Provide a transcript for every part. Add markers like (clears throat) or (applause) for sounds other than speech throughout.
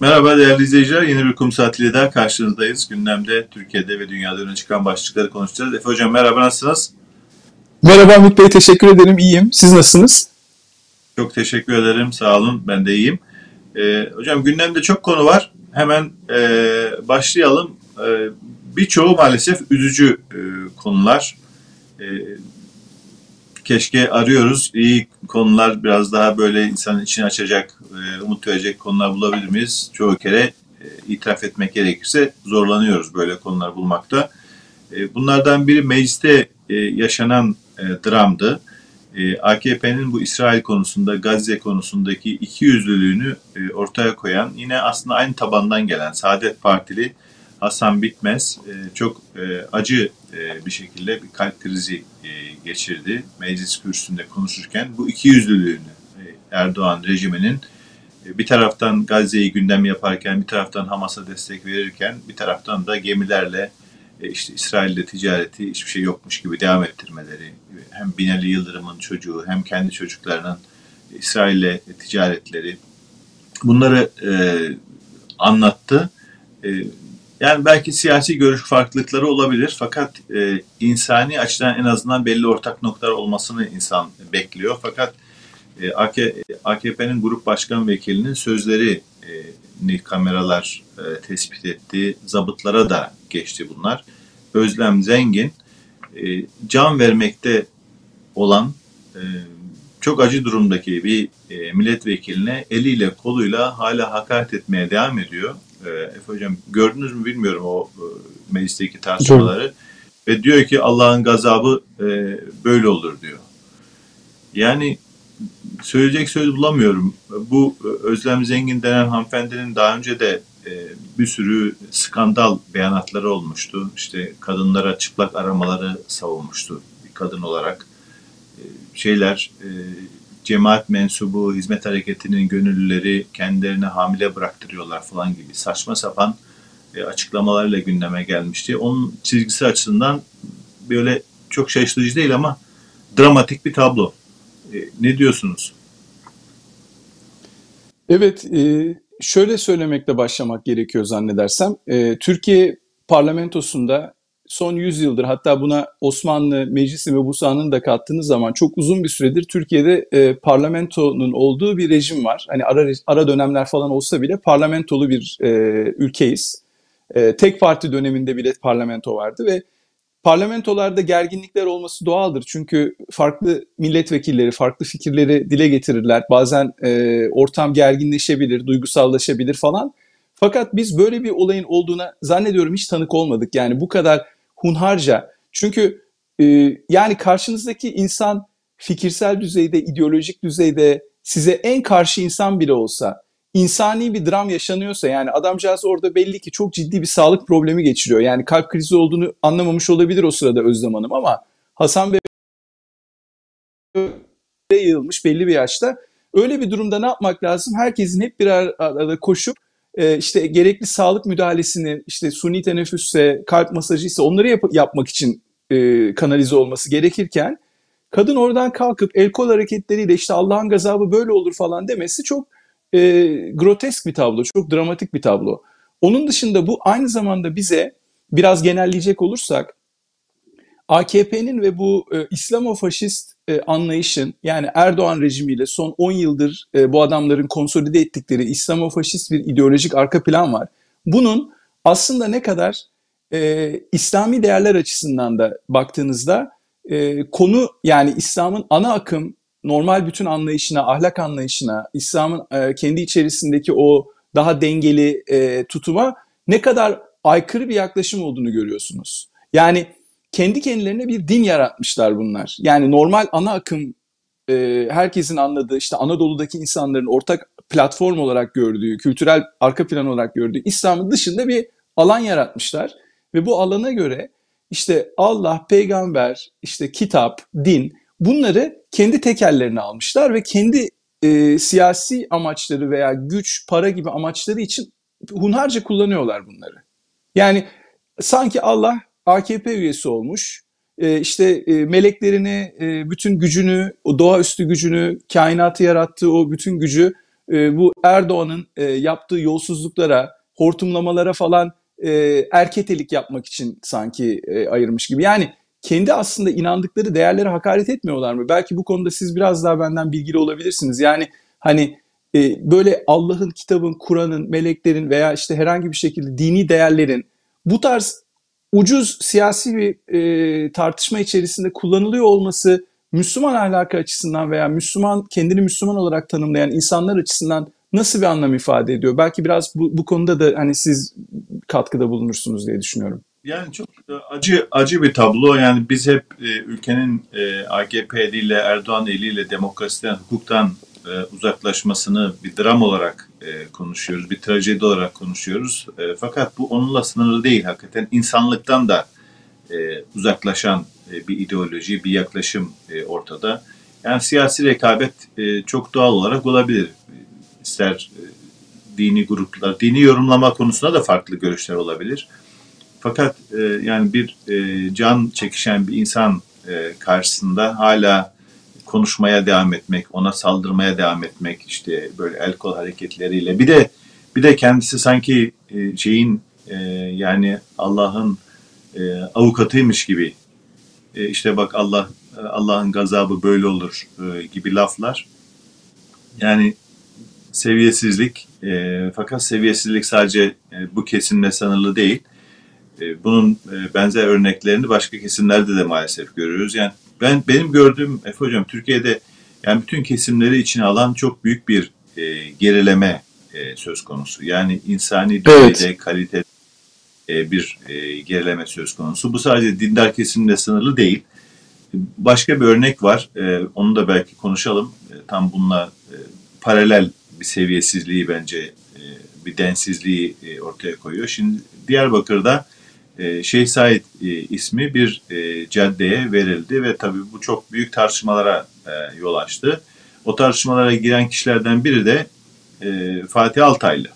Merhaba değerli izleyiciler. Yeni bir kum saatiyle daha karşınızdayız. Gündemde Türkiye'de ve dünyada öne çıkan başlıkları konuşacağız. Efe Hocam merhaba nasılsınız? Merhaba Hamit Bey teşekkür ederim. İyiyim. Siz nasılsınız? Çok teşekkür ederim. Sağ olun. Ben de iyiyim. Ee, hocam gündemde çok konu var. Hemen e, başlayalım. E, birçoğu maalesef üzücü e, konular. E, keşke arıyoruz. İyi konular biraz daha böyle insanın içini açacak, e, umut verecek konular bulabilir miyiz? Çoğu kere e, itiraf etmek gerekirse zorlanıyoruz böyle konular bulmakta. E, bunlardan biri mecliste yaşanan dramdı. AKP'nin bu İsrail konusunda, Gazze konusundaki iki yüzlülüğünü ortaya koyan, yine aslında aynı tabandan gelen Saadet Partili Hasan Bitmez e, çok e, acı e, bir şekilde bir kalp krizi geçirdi. Meclis kürsüsünde konuşurken bu iki yüzlülüğünü Erdoğan rejiminin bir taraftan Gazze'yi gündem yaparken, bir taraftan Hamas'a destek verirken, bir taraftan da gemilerle işte İsrail'de ticareti hiçbir şey yokmuş gibi devam ettirmeleri, hem Binali Yıldırım'ın çocuğu hem kendi çocuklarının İsrail'le ticaretleri bunları e, anlattı. E, yani belki siyasi görüş farklılıkları olabilir fakat e, insani açıdan en azından belli ortak noktalar olmasını insan bekliyor. Fakat e, AKP'nin grup başkan vekilinin sözleri e, kameralar e, tespit etti. Zabıtlara da geçti bunlar. Özlem Zengin e, can vermekte olan e, çok acı durumdaki bir e, milletvekiline eliyle koluyla hala hakaret etmeye devam ediyor. E, Efe Hocam gördünüz mü bilmiyorum o e, meclisteki tartışmaları. Ve diyor ki Allah'ın gazabı e, böyle olur diyor. Yani söyleyecek söz bulamıyorum. Bu e, Özlem Zengin denen hanımefendinin daha önce de bir sürü skandal beyanatları olmuştu. İşte kadınlara çıplak aramaları savunmuştu bir kadın olarak. Şeyler cemaat mensubu, hizmet hareketinin gönüllüleri kendilerini hamile bıraktırıyorlar falan gibi saçma sapan e, açıklamalarıyla gündeme gelmişti. Onun çizgisi açısından böyle çok şaşırtıcı değil ama dramatik bir tablo. E, ne diyorsunuz? Evet, e, şöyle söylemekle başlamak gerekiyor zannedersem. E, Türkiye parlamentosunda son 100 yıldır hatta buna Osmanlı Meclisi ve Busa'nın da kattığınız zaman çok uzun bir süredir Türkiye'de e, parlamentonun olduğu bir rejim var. Hani ara, ara dönemler falan olsa bile parlamentolu bir e, ülkeyiz. E, tek parti döneminde bile parlamento vardı ve parlamentolarda gerginlikler olması doğaldır. Çünkü farklı milletvekilleri farklı fikirleri dile getirirler. Bazen e, ortam gerginleşebilir, duygusallaşabilir falan. Fakat biz böyle bir olayın olduğuna zannediyorum hiç tanık olmadık. Yani bu kadar hunharca. Çünkü e, yani karşınızdaki insan fikirsel düzeyde, ideolojik düzeyde size en karşı insan bile olsa, insani bir dram yaşanıyorsa yani adamcağız orada belli ki çok ciddi bir sağlık problemi geçiriyor. Yani kalp krizi olduğunu anlamamış olabilir o sırada Özlem Hanım ama Hasan Bey yığılmış belli bir yaşta. Öyle bir durumda ne yapmak lazım? Herkesin hep bir arada koşup e, işte gerekli sağlık müdahalesini işte suni teneffüsse, kalp masajı ise onları yap- yapmak için e, kanalize olması gerekirken kadın oradan kalkıp el kol hareketleriyle işte Allah'ın gazabı böyle olur falan demesi çok e, grotesk bir tablo, çok dramatik bir tablo. Onun dışında bu aynı zamanda bize biraz genelleyecek olursak AKP'nin ve bu e, İslamofaşist e, anlayışın yani Erdoğan rejimiyle son 10 yıldır e, bu adamların konsolide ettikleri İslamofaşist bir ideolojik arka plan var. Bunun aslında ne kadar e, İslami değerler açısından da baktığınızda e, konu yani İslam'ın ana akım normal bütün anlayışına, ahlak anlayışına, İslam'ın e, kendi içerisindeki o daha dengeli e, tutuma ne kadar aykırı bir yaklaşım olduğunu görüyorsunuz. Yani kendi kendilerine bir din yaratmışlar bunlar. Yani normal ana akım e, herkesin anladığı işte Anadolu'daki insanların ortak platform olarak gördüğü, kültürel arka plan olarak gördüğü İslam'ın dışında bir alan yaratmışlar. Ve bu alana göre işte Allah, peygamber, işte kitap, din bunları kendi tekerlerine almışlar ve kendi e, siyasi amaçları veya güç, para gibi amaçları için hunharca kullanıyorlar bunları. Yani sanki Allah AKP üyesi olmuş. E, işte e, meleklerini, e, bütün gücünü, o doğaüstü gücünü, kainatı yarattığı o bütün gücü e, bu Erdoğan'ın e, yaptığı yolsuzluklara, hortumlamalara falan e, erketelik yapmak için sanki e, ayırmış gibi. Yani kendi aslında inandıkları değerlere hakaret etmiyorlar mı? Belki bu konuda siz biraz daha benden bilgili olabilirsiniz. Yani hani e, böyle Allah'ın, kitabın, Kur'an'ın, meleklerin veya işte herhangi bir şekilde dini değerlerin bu tarz ucuz siyasi bir e, tartışma içerisinde kullanılıyor olması Müslüman ahlakı açısından veya Müslüman kendini Müslüman olarak tanımlayan insanlar açısından nasıl bir anlam ifade ediyor? Belki biraz bu, bu konuda da hani siz katkıda bulunursunuz diye düşünüyorum. Yani çok e, acı acı bir tablo. Yani biz hep e, ülkenin e, AKP eliyle, Erdoğan eliyle demokrasiden, hukuktan e, uzaklaşmasını bir dram olarak e, konuşuyoruz, bir trajedi olarak konuşuyoruz. E, fakat bu onunla sınırlı değil hakikaten. insanlıktan da e, uzaklaşan e, bir ideoloji, bir yaklaşım e, ortada. Yani siyasi rekabet e, çok doğal olarak olabilir. İster e, dini gruplar, dini yorumlama konusunda da farklı görüşler olabilir. Fakat e, yani bir e, can çekişen bir insan e, karşısında hala konuşmaya devam etmek, ona saldırmaya devam etmek, işte böyle el kol hareketleriyle. Bir de bir de kendisi sanki e, şeyin e, yani Allah'ın e, avukatıymış gibi. İşte bak Allah Allah'ın gazabı böyle olur gibi laflar. Yani seviyesizlik fakat seviyesizlik sadece bu kesimle sınırlı değil. Bunun benzer örneklerini başka kesimlerde de maalesef görüyoruz. Yani ben benim gördüğüm Efe Hocam Türkiye'de yani bütün kesimleri içine alan çok büyük bir e, gerileme e, söz konusu. Yani insani düzeyde, evet. kalite e, bir e, gerileme söz konusu. Bu sadece dindar kesimle sınırlı değil. Başka bir örnek var. E, onu da belki konuşalım. E, tam bununla e, paralel bir seviyesizliği bence e, bir densizliği e, ortaya koyuyor. Şimdi Diyarbakır'da e, Şeyh Said e, ismi bir e, caddeye verildi ve tabii bu çok büyük tartışmalara yol açtı. O tartışmalara giren kişilerden biri de Fatih Altaylı.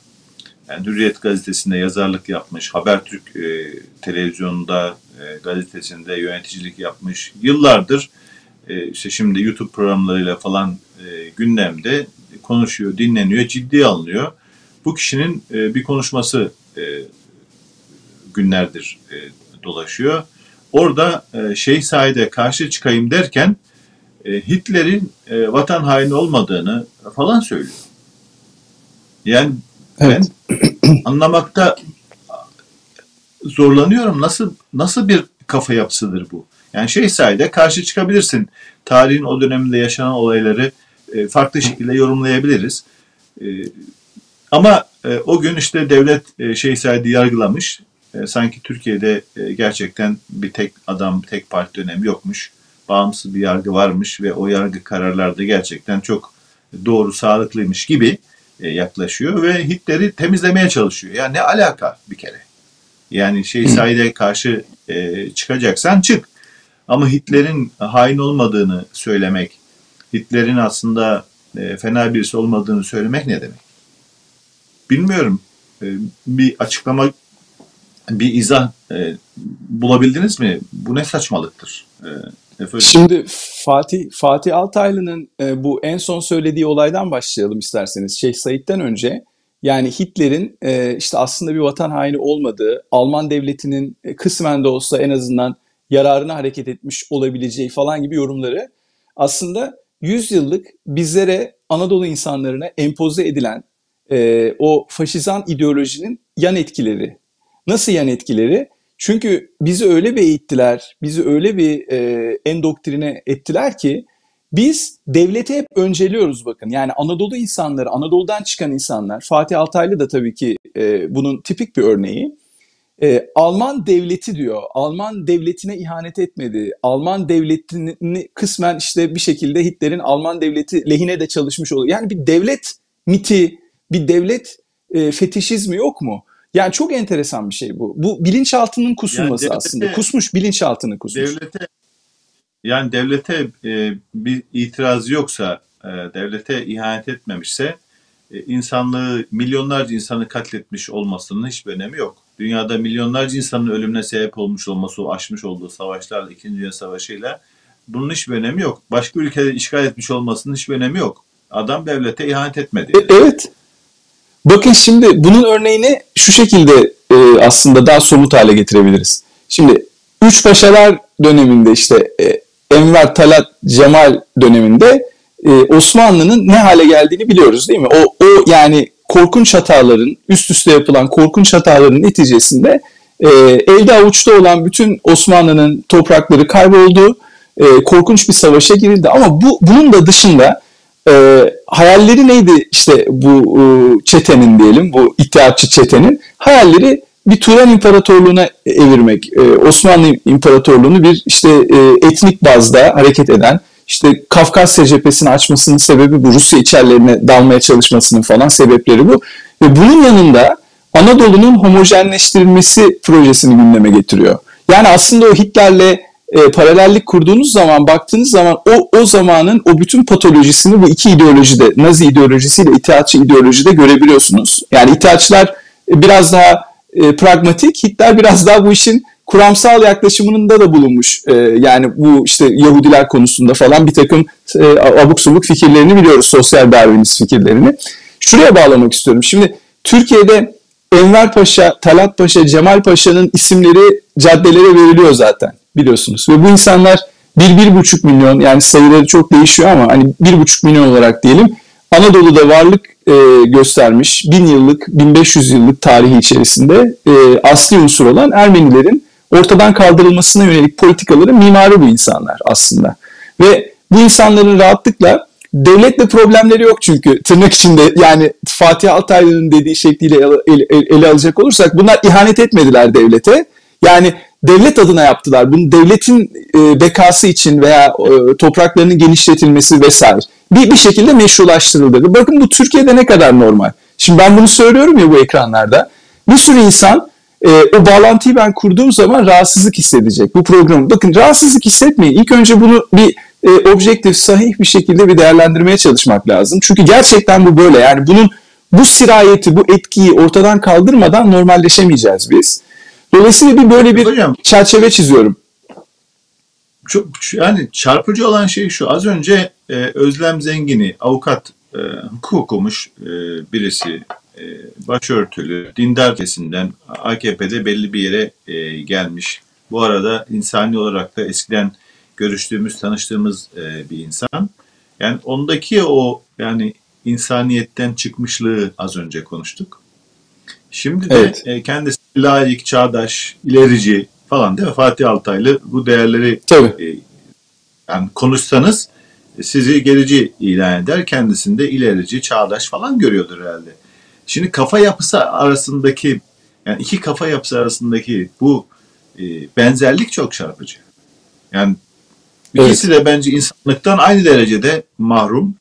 Yani Hürriyet gazetesinde yazarlık yapmış, Habertürk televizyonunda, gazetesinde yöneticilik yapmış. Yıllardır işte şimdi YouTube programlarıyla falan gündemde konuşuyor, dinleniyor, ciddi alınıyor. Bu kişinin bir konuşması günlerdir e, dolaşıyor. Orada e, Said'e karşı çıkayım derken e, Hitler'in e, vatan haini olmadığını falan söylüyor. Yani evet. ben (clears throat) anlamakta zorlanıyorum. Nasıl nasıl bir kafa yapısıdır bu? Yani Şeyh Said'e karşı çıkabilirsin. Tarihin o döneminde yaşanan olayları e, farklı şekilde yorumlayabiliriz. E, ama e, o gün işte devlet e, Said'i yargılamış. E, sanki Türkiye'de e, gerçekten bir tek adam, tek parti dönemi yokmuş. Bağımsız bir yargı varmış ve o yargı kararları da gerçekten çok doğru, sağlıklıymış gibi e, yaklaşıyor ve Hitler'i temizlemeye çalışıyor. Ya ne alaka bir kere? Yani şey Said'e karşı çıkacaksan çık. Ama Hitler'in hain olmadığını söylemek, Hitler'in aslında fena birisi olmadığını söylemek ne demek? Bilmiyorum. Bir açıklama bir izah e, bulabildiniz mi? Bu ne saçmalıktır? E, Şimdi Fatih Fatih Altaylı'nın e, bu en son söylediği olaydan başlayalım isterseniz. Şeyh Said'den önce yani Hitler'in e, işte aslında bir vatan haini olmadığı, Alman devletinin e, kısmen de olsa en azından yararına hareket etmiş olabileceği falan gibi yorumları aslında 100 yıllık bizlere Anadolu insanlarına empoze edilen e, o faşizan ideolojinin yan etkileri Nasıl yan etkileri? Çünkü bizi öyle bir eğittiler, bizi öyle bir e, endoktrine ettiler ki biz devleti hep önceliyoruz bakın. Yani Anadolu insanları, Anadolu'dan çıkan insanlar, Fatih Altaylı da tabii ki e, bunun tipik bir örneği. E, Alman devleti diyor, Alman devletine ihanet etmedi. Alman devletini kısmen işte bir şekilde Hitler'in Alman devleti lehine de çalışmış oluyor. Yani bir devlet miti, bir devlet e, fetişizmi yok mu? Yani çok enteresan bir şey bu. Bu bilinçaltının kusulması yani devlete, aslında. Kusmuş bilinçaltını kusmuş. Devlete yani devlete e, bir itiraz yoksa, e, devlete ihanet etmemişse e, insanlığı milyonlarca insanı katletmiş olmasının hiçbir önemi yok. Dünyada milyonlarca insanın ölümüne sebep olmuş olması, o aşmış olduğu savaşlarla, İkinci Dünya Savaşı'yla bunun hiçbir önemi yok. Başka ülkeleri işgal etmiş olmasının hiçbir önemi yok. adam devlete ihanet etmedi. E, evet. Bakın şimdi bunun örneğini şu şekilde e, aslında daha somut hale getirebiliriz. Şimdi Üç Paşalar döneminde işte e, Enver Talat Cemal döneminde e, Osmanlı'nın ne hale geldiğini biliyoruz değil mi? O, o yani korkunç hataların, üst üste yapılan korkunç hataların neticesinde e, elde avuçta olan bütün Osmanlı'nın toprakları kayboldu. E, korkunç bir savaşa girildi. Ama bu bunun da dışında e, hayalleri neydi işte bu e, çetenin diyelim, bu ittihatçı çetenin hayalleri bir Turan İmparatorluğu'na evirmek. E, Osmanlı İmparatorluğu'nu bir işte e, etnik bazda hareket eden, işte Kafkasya cephesini açmasının sebebi bu. Rusya içerilerine dalmaya çalışmasının falan sebepleri bu. Ve bunun yanında Anadolu'nun homojenleştirilmesi projesini gündeme getiriyor. Yani aslında o Hitler'le e, paralellik kurduğunuz zaman baktığınız zaman o o zamanın o bütün patolojisini bu iki ideolojide Nazi ideolojisiyle İttihatçı ideolojide görebiliyorsunuz. Yani İttihatçılar biraz daha e, pragmatik, Hitler biraz daha bu işin kuramsal yaklaşımında da bulunmuş. E, yani bu işte Yahudiler konusunda falan bir takım e, abuk subuk fikirlerini biliyoruz. Sosyal Darwinist fikirlerini. Şuraya bağlamak istiyorum. Şimdi Türkiye'de Enver Paşa, Talat Paşa, Cemal Paşa'nın isimleri caddelere veriliyor zaten biliyorsunuz. Ve bu insanlar bir bir buçuk milyon yani sayıları çok değişiyor ama hani bir buçuk milyon olarak diyelim Anadolu'da varlık e, göstermiş bin yıllık, 1500 yıllık tarihi içerisinde e, asli unsur olan Ermenilerin ortadan kaldırılmasına yönelik politikaların mimarı bu insanlar aslında. Ve bu insanların rahatlıkla devletle problemleri yok çünkü tırnak içinde yani Fatih Altaylı'nın dediği şekliyle ele, ele, ele alacak olursak bunlar ihanet etmediler devlete. Yani devlet adına yaptılar. Bunu devletin e, bekası için veya e, topraklarının genişletilmesi vesaire bir, bir şekilde meşrulaştırıldı. Bakın bu Türkiye'de ne kadar normal. Şimdi ben bunu söylüyorum ya bu ekranlarda. Bir sürü insan e, o bağlantıyı ben kurduğum zaman rahatsızlık hissedecek bu programı. Bakın rahatsızlık hissetmeyin. İlk önce bunu bir e, objektif, sahih bir şekilde bir değerlendirmeye çalışmak lazım. Çünkü gerçekten bu böyle. Yani bunun bu sirayeti, bu etkiyi ortadan kaldırmadan normalleşemeyeceğiz biz. Dolayısıyla bir böyle bir Hocam, çerçeve çiziyorum. Çok yani çarpıcı olan şey şu. Az önce e, Özlem Zengin'i avukat e, hukuk okumuş e, birisi e, başörtülü dindar kesinden AKP'de belli bir yere e, gelmiş. Bu arada insani olarak da eskiden görüştüğümüz, tanıştığımız e, bir insan. Yani ondaki o yani insaniyetten çıkmışlığı az önce konuştuk. Şimdi de evet. e, kendisi layık, çağdaş, ilerici falan değil mi? Fatih Altaylı bu değerleri Tabii. E, yani konuşsanız sizi gerici ilan eder. Kendisinde ilerici, çağdaş falan görüyordur herhalde. Şimdi kafa yapısı arasındaki yani iki kafa yapısı arasındaki bu e, benzerlik çok çarpıcı. Yani ikisi evet. de bence insanlıktan aynı derecede mahrum,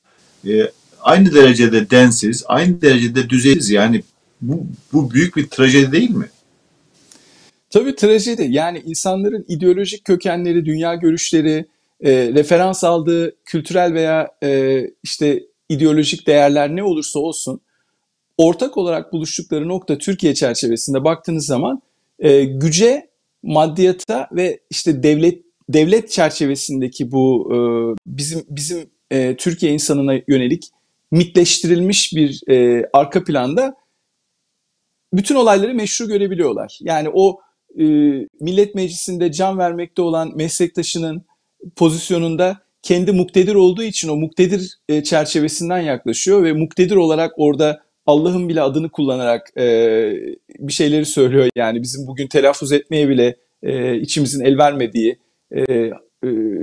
e, aynı derecede densiz, aynı derecede düzeysiz. Yani bu, bu büyük bir trajedi değil mi? Tabii trajedi. Yani insanların ideolojik kökenleri, dünya görüşleri, e, referans aldığı kültürel veya e, işte ideolojik değerler ne olursa olsun ortak olarak buluştukları nokta Türkiye çerçevesinde baktığınız zaman e, güce, maddiyata ve işte devlet devlet çerçevesindeki bu e, bizim bizim e, Türkiye insanına yönelik mitleştirilmiş bir e, arka planda bütün olayları meşru görebiliyorlar. Yani o e, Millet Meclisi'nde can vermekte olan meslektaşının pozisyonunda kendi muktedir olduğu için o muktedir e, çerçevesinden yaklaşıyor ve muktedir olarak orada Allah'ın bile adını kullanarak e, bir şeyleri söylüyor. Yani bizim bugün telaffuz etmeye bile e, içimizin el vermediği e, e,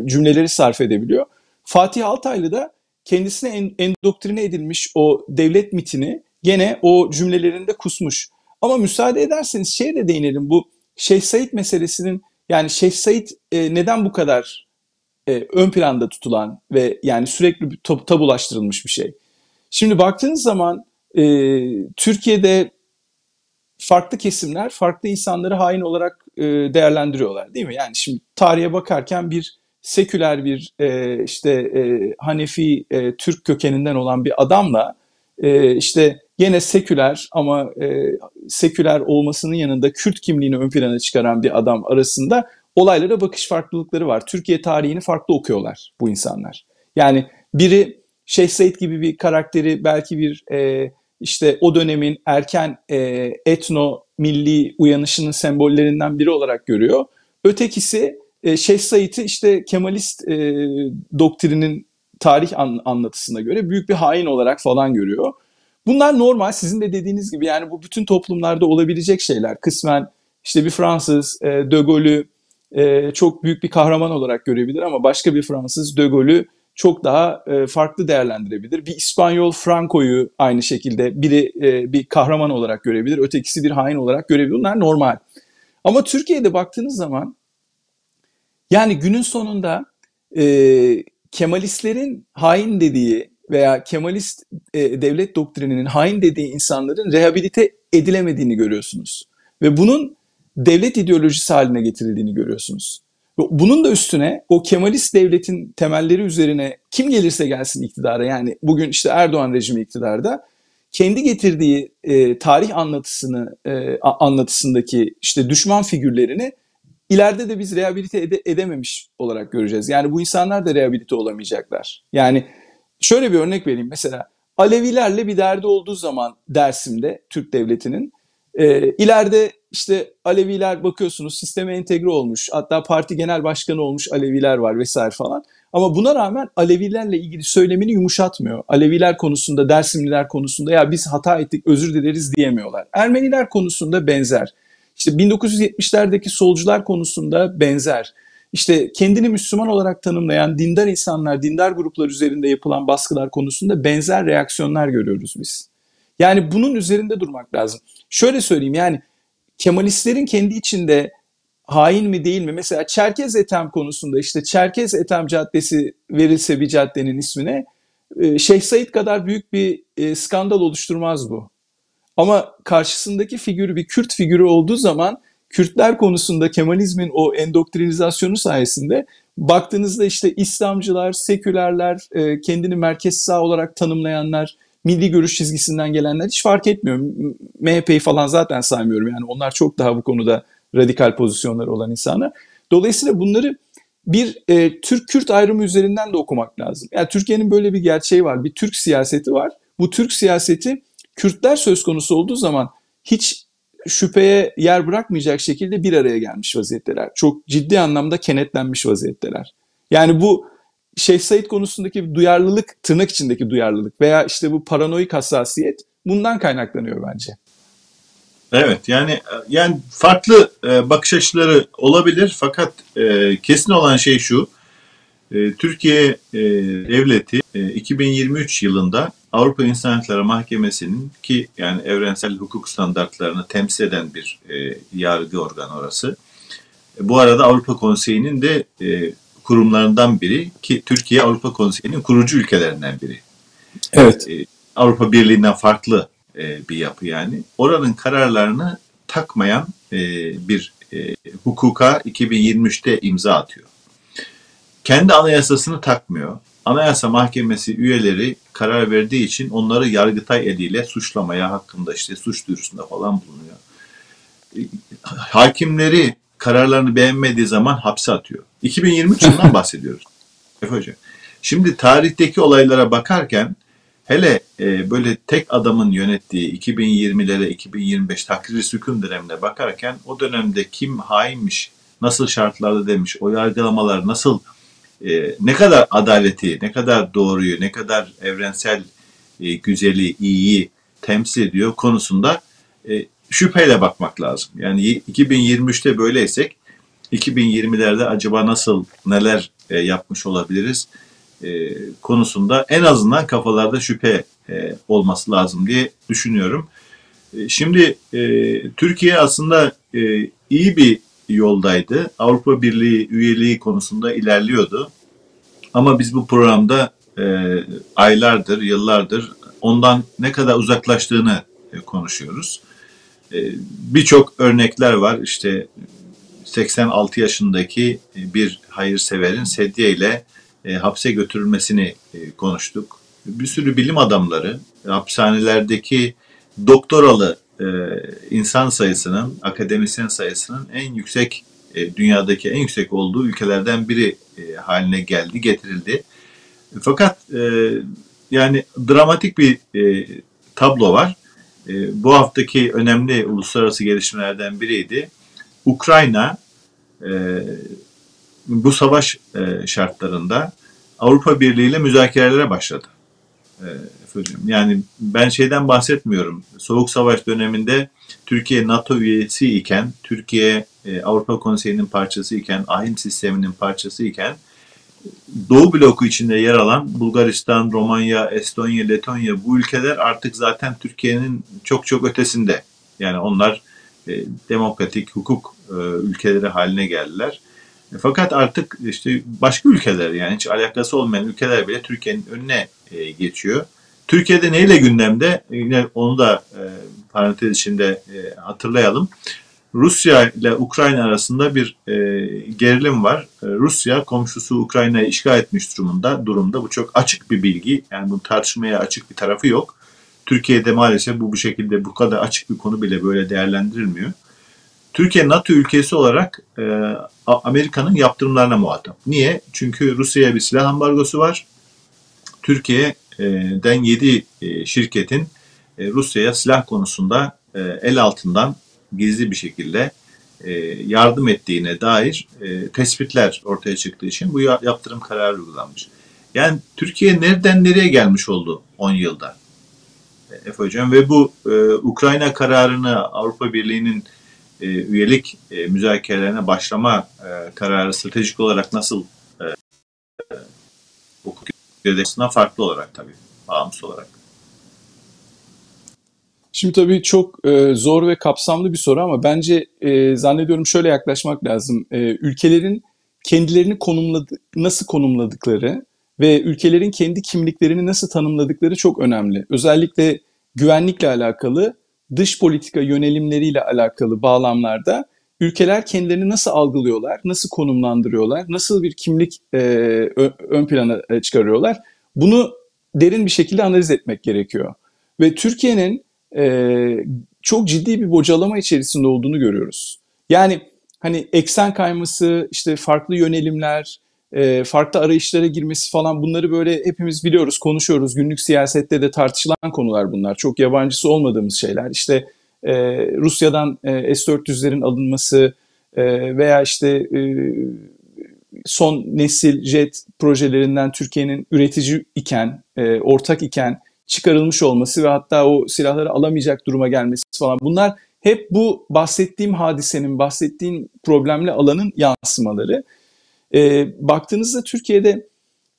cümleleri sarf edebiliyor. Fatih Altaylı da kendisine en, endoktrine edilmiş o devlet mitini gene o cümlelerinde kusmuş. Ama müsaade ederseniz şeye de değinelim. Bu Şeyh Said meselesinin yani Şeyh Said e, neden bu kadar e, ön planda tutulan ve yani sürekli tab- tabulaştırılmış bir şey. Şimdi baktığınız zaman e, Türkiye'de farklı kesimler farklı insanları hain olarak e, değerlendiriyorlar değil mi? Yani şimdi tarihe bakarken bir seküler bir e, işte e, Hanefi e, Türk kökeninden olan bir adamla e, işte yine seküler ama e, seküler olmasının yanında Kürt kimliğini ön plana çıkaran bir adam arasında olaylara bakış farklılıkları var. Türkiye tarihini farklı okuyorlar bu insanlar. Yani biri Şeyh Said gibi bir karakteri belki bir e, işte o dönemin erken e, etno milli uyanışının sembollerinden biri olarak görüyor. Ötekisi e, Şeyh Said'i işte Kemalist e, doktrinin tarih an, anlatısına göre büyük bir hain olarak falan görüyor. Bunlar normal sizin de dediğiniz gibi yani bu bütün toplumlarda olabilecek şeyler. Kısmen işte bir Fransız e, De Gaulle'ü e, çok büyük bir kahraman olarak görebilir ama başka bir Fransız De Gaulle'ü çok daha e, farklı değerlendirebilir. Bir İspanyol Franco'yu aynı şekilde biri e, bir kahraman olarak görebilir, ötekisi bir hain olarak görebilir. Bunlar normal. Ama Türkiye'de baktığınız zaman yani günün sonunda e, Kemalistlerin hain dediği veya Kemalist e, devlet doktrininin hain dediği insanların rehabilite edilemediğini görüyorsunuz. Ve bunun devlet ideolojisi haline getirildiğini görüyorsunuz. Bunun da üstüne o Kemalist devletin temelleri üzerine kim gelirse gelsin iktidara yani bugün işte Erdoğan rejimi iktidarda kendi getirdiği e, tarih anlatısını e, anlatısındaki işte düşman figürlerini ileride de biz rehabilite ede, edememiş olarak göreceğiz. Yani bu insanlar da rehabilite olamayacaklar. Yani şöyle bir örnek vereyim mesela Alevilerle bir derdi olduğu zaman Dersim'de Türk devletinin e, ileride işte Aleviler bakıyorsunuz sisteme entegre olmuş. Hatta parti genel başkanı olmuş Aleviler var vesaire falan. Ama buna rağmen Alevilerle ilgili söylemini yumuşatmıyor. Aleviler konusunda, Dersimliler konusunda ya biz hata ettik özür dileriz diyemiyorlar. Ermeniler konusunda benzer. İşte 1970'lerdeki solcular konusunda benzer. İşte kendini Müslüman olarak tanımlayan dindar insanlar, dindar gruplar üzerinde yapılan baskılar konusunda benzer reaksiyonlar görüyoruz biz. Yani bunun üzerinde durmak lazım. Şöyle söyleyeyim yani Kemalistlerin kendi içinde hain mi değil mi? Mesela Çerkez Etem konusunda işte Çerkez Etem Caddesi verilse bir caddenin ismine e, Şeyh Said kadar büyük bir e, skandal oluşturmaz bu. Ama karşısındaki figürü bir Kürt figürü olduğu zaman Kürtler konusunda Kemalizmin o endoktrinizasyonu sayesinde baktığınızda işte İslamcılar, sekülerler, e, kendini merkez sağ olarak tanımlayanlar, milli görüş çizgisinden gelenler hiç fark etmiyor. MHP'yi falan zaten saymıyorum yani onlar çok daha bu konuda radikal pozisyonları olan insanlar. Dolayısıyla bunları bir e, Türk-Kürt ayrımı üzerinden de okumak lazım. Yani Türkiye'nin böyle bir gerçeği var. Bir Türk siyaseti var. Bu Türk siyaseti Kürtler söz konusu olduğu zaman hiç şüpheye yer bırakmayacak şekilde bir araya gelmiş vaziyetteler. Çok ciddi anlamda kenetlenmiş vaziyetteler. Yani bu Şeyh Said konusundaki duyarlılık, tırnak içindeki duyarlılık veya işte bu paranoik hassasiyet bundan kaynaklanıyor bence. Evet yani yani farklı e, bakış açıları olabilir fakat e, kesin olan şey şu. E, Türkiye e, devleti e, 2023 yılında Avrupa İnsan Hakları Mahkemesi'nin ki yani evrensel hukuk standartlarını temsil eden bir e, yargı organı orası. E, bu arada Avrupa Konseyi'nin de e, kurumlarından biri ki Türkiye Avrupa Konseyi'nin kurucu ülkelerinden biri. Evet. E, Avrupa Birliği'nden farklı e, bir yapı yani. Oranın kararlarını takmayan e, bir e, hukuka 2023'te imza atıyor. Kendi anayasasını takmıyor. Anayasa Mahkemesi üyeleri karar verdiği için onları Yargıtay eliyle suçlamaya hakkında işte suç duyurusunda falan bulunuyor. E, hakimleri kararlarını beğenmediği zaman hapse atıyor. 2023 (laughs) yılından bahsediyoruz. Efe Hoca. Şimdi tarihteki olaylara bakarken hele e, böyle tek adamın yönettiği 2020'lere 2025 takrir sükun dönemine bakarken o dönemde kim hainmiş, nasıl şartlarda demiş, o yargılamalar nasıl e, ne kadar adaleti, ne kadar doğruyu, ne kadar evrensel e, güzeli, iyiyi temsil ediyor konusunda e, şüpheyle bakmak lazım. Yani 2023'te böyleysek 2020'lerde acaba nasıl neler e, yapmış olabiliriz e, konusunda en azından kafalarda şüphe e, olması lazım diye düşünüyorum. E, şimdi e, Türkiye aslında e, iyi bir yoldaydı. Avrupa Birliği üyeliği konusunda ilerliyordu. Ama biz bu programda e, aylardır, yıllardır ondan ne kadar uzaklaştığını e, konuşuyoruz. E, Birçok örnekler var. İşte 86 yaşındaki bir hayırseverin sedye ile e, hapse götürülmesini e, konuştuk. Bir sürü bilim adamları hapishanelerdeki doktoralı e, insan sayısının, akademisyen sayısının en yüksek e, dünyadaki en yüksek olduğu ülkelerden biri e, haline geldi, getirildi. Fakat e, yani dramatik bir e, tablo var. E, bu haftaki önemli uluslararası gelişmelerden biriydi. Ukrayna e, bu savaş e, şartlarında Avrupa Birliği ile müzakerelere başladı. E, yani ben şeyden bahsetmiyorum. Soğuk Savaş döneminde Türkiye NATO üyesi iken, Türkiye e, Avrupa Konseyi'nin parçası iken, ahim sisteminin parçası iken Doğu bloku içinde yer alan Bulgaristan, Romanya, Estonya, Letonya bu ülkeler artık zaten Türkiye'nin çok çok ötesinde. Yani onlar e, demokratik hukuk e, ülkeleri haline geldiler. E, fakat artık işte başka ülkeler yani hiç alakası olmayan ülkeler bile Türkiye'nin önüne e, geçiyor. Türkiye'de neyle gündemde? Yine onu da e, parantez içinde e, hatırlayalım. Rusya ile Ukrayna arasında bir e, gerilim var. E, Rusya komşusu Ukrayna'yı işgal etmiş durumunda. Durumda bu çok açık bir bilgi. Yani bu tartışmaya açık bir tarafı yok. Türkiye'de maalesef bu bu şekilde bu kadar açık bir konu bile böyle değerlendirilmiyor. Türkiye NATO ülkesi olarak e, Amerika'nın yaptırımlarına muhatap. Niye? Çünkü Rusya'ya bir silah ambargosu var. Türkiye'den 7 e, şirketin Rusya'ya silah konusunda el altından gizli bir şekilde yardım ettiğine dair tespitler ortaya çıktığı için bu yaptırım kararı uygulanmış. Yani Türkiye nereden nereye gelmiş oldu 10 yılda? Efe Hocam ve bu Ukrayna kararını Avrupa Birliği'nin üyelik müzakerelerine başlama kararı stratejik olarak nasıl hukuk farklı olarak tabii, bağımsız olarak. Şimdi tabii çok e, zor ve kapsamlı bir soru ama bence e, zannediyorum şöyle yaklaşmak lazım. E, ülkelerin kendilerini konumladı, nasıl konumladıkları ve ülkelerin kendi kimliklerini nasıl tanımladıkları çok önemli. Özellikle güvenlikle alakalı, dış politika yönelimleriyle alakalı bağlamlarda ülkeler kendilerini nasıl algılıyorlar, nasıl konumlandırıyorlar, nasıl bir kimlik e, ön plana e, çıkarıyorlar. Bunu derin bir şekilde analiz etmek gerekiyor. Ve Türkiye'nin e, çok ciddi bir bocalama içerisinde olduğunu görüyoruz. Yani hani eksen kayması, işte farklı yönelimler, e, farklı arayışlara girmesi falan bunları böyle hepimiz biliyoruz, konuşuyoruz. Günlük siyasette de tartışılan konular bunlar. Çok yabancısı olmadığımız şeyler. İşte e, Rusya'dan e, S-400'lerin alınması e, veya işte e, son nesil jet projelerinden Türkiye'nin üretici iken, e, ortak iken çıkarılmış olması ve hatta o silahları alamayacak duruma gelmesi falan bunlar hep bu bahsettiğim hadisenin, bahsettiğim problemli alanın yansımaları. E, baktığınızda Türkiye'de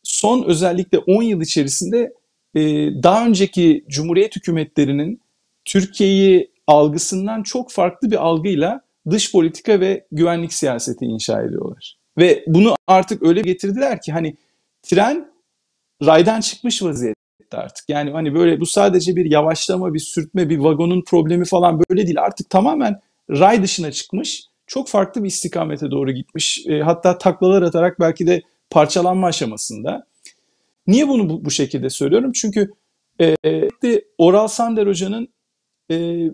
son özellikle 10 yıl içerisinde e, daha önceki Cumhuriyet hükümetlerinin Türkiye'yi algısından çok farklı bir algıyla dış politika ve güvenlik siyaseti inşa ediyorlar. Ve bunu artık öyle getirdiler ki hani tren raydan çıkmış vaziyette artık. Yani hani böyle bu sadece bir yavaşlama, bir sürtme, bir vagonun problemi falan böyle değil. Artık tamamen ray dışına çıkmış. Çok farklı bir istikamete doğru gitmiş. E, hatta taklalar atarak belki de parçalanma aşamasında. Niye bunu bu, bu şekilde söylüyorum? Çünkü e, Oral Sander Hoca'nın e,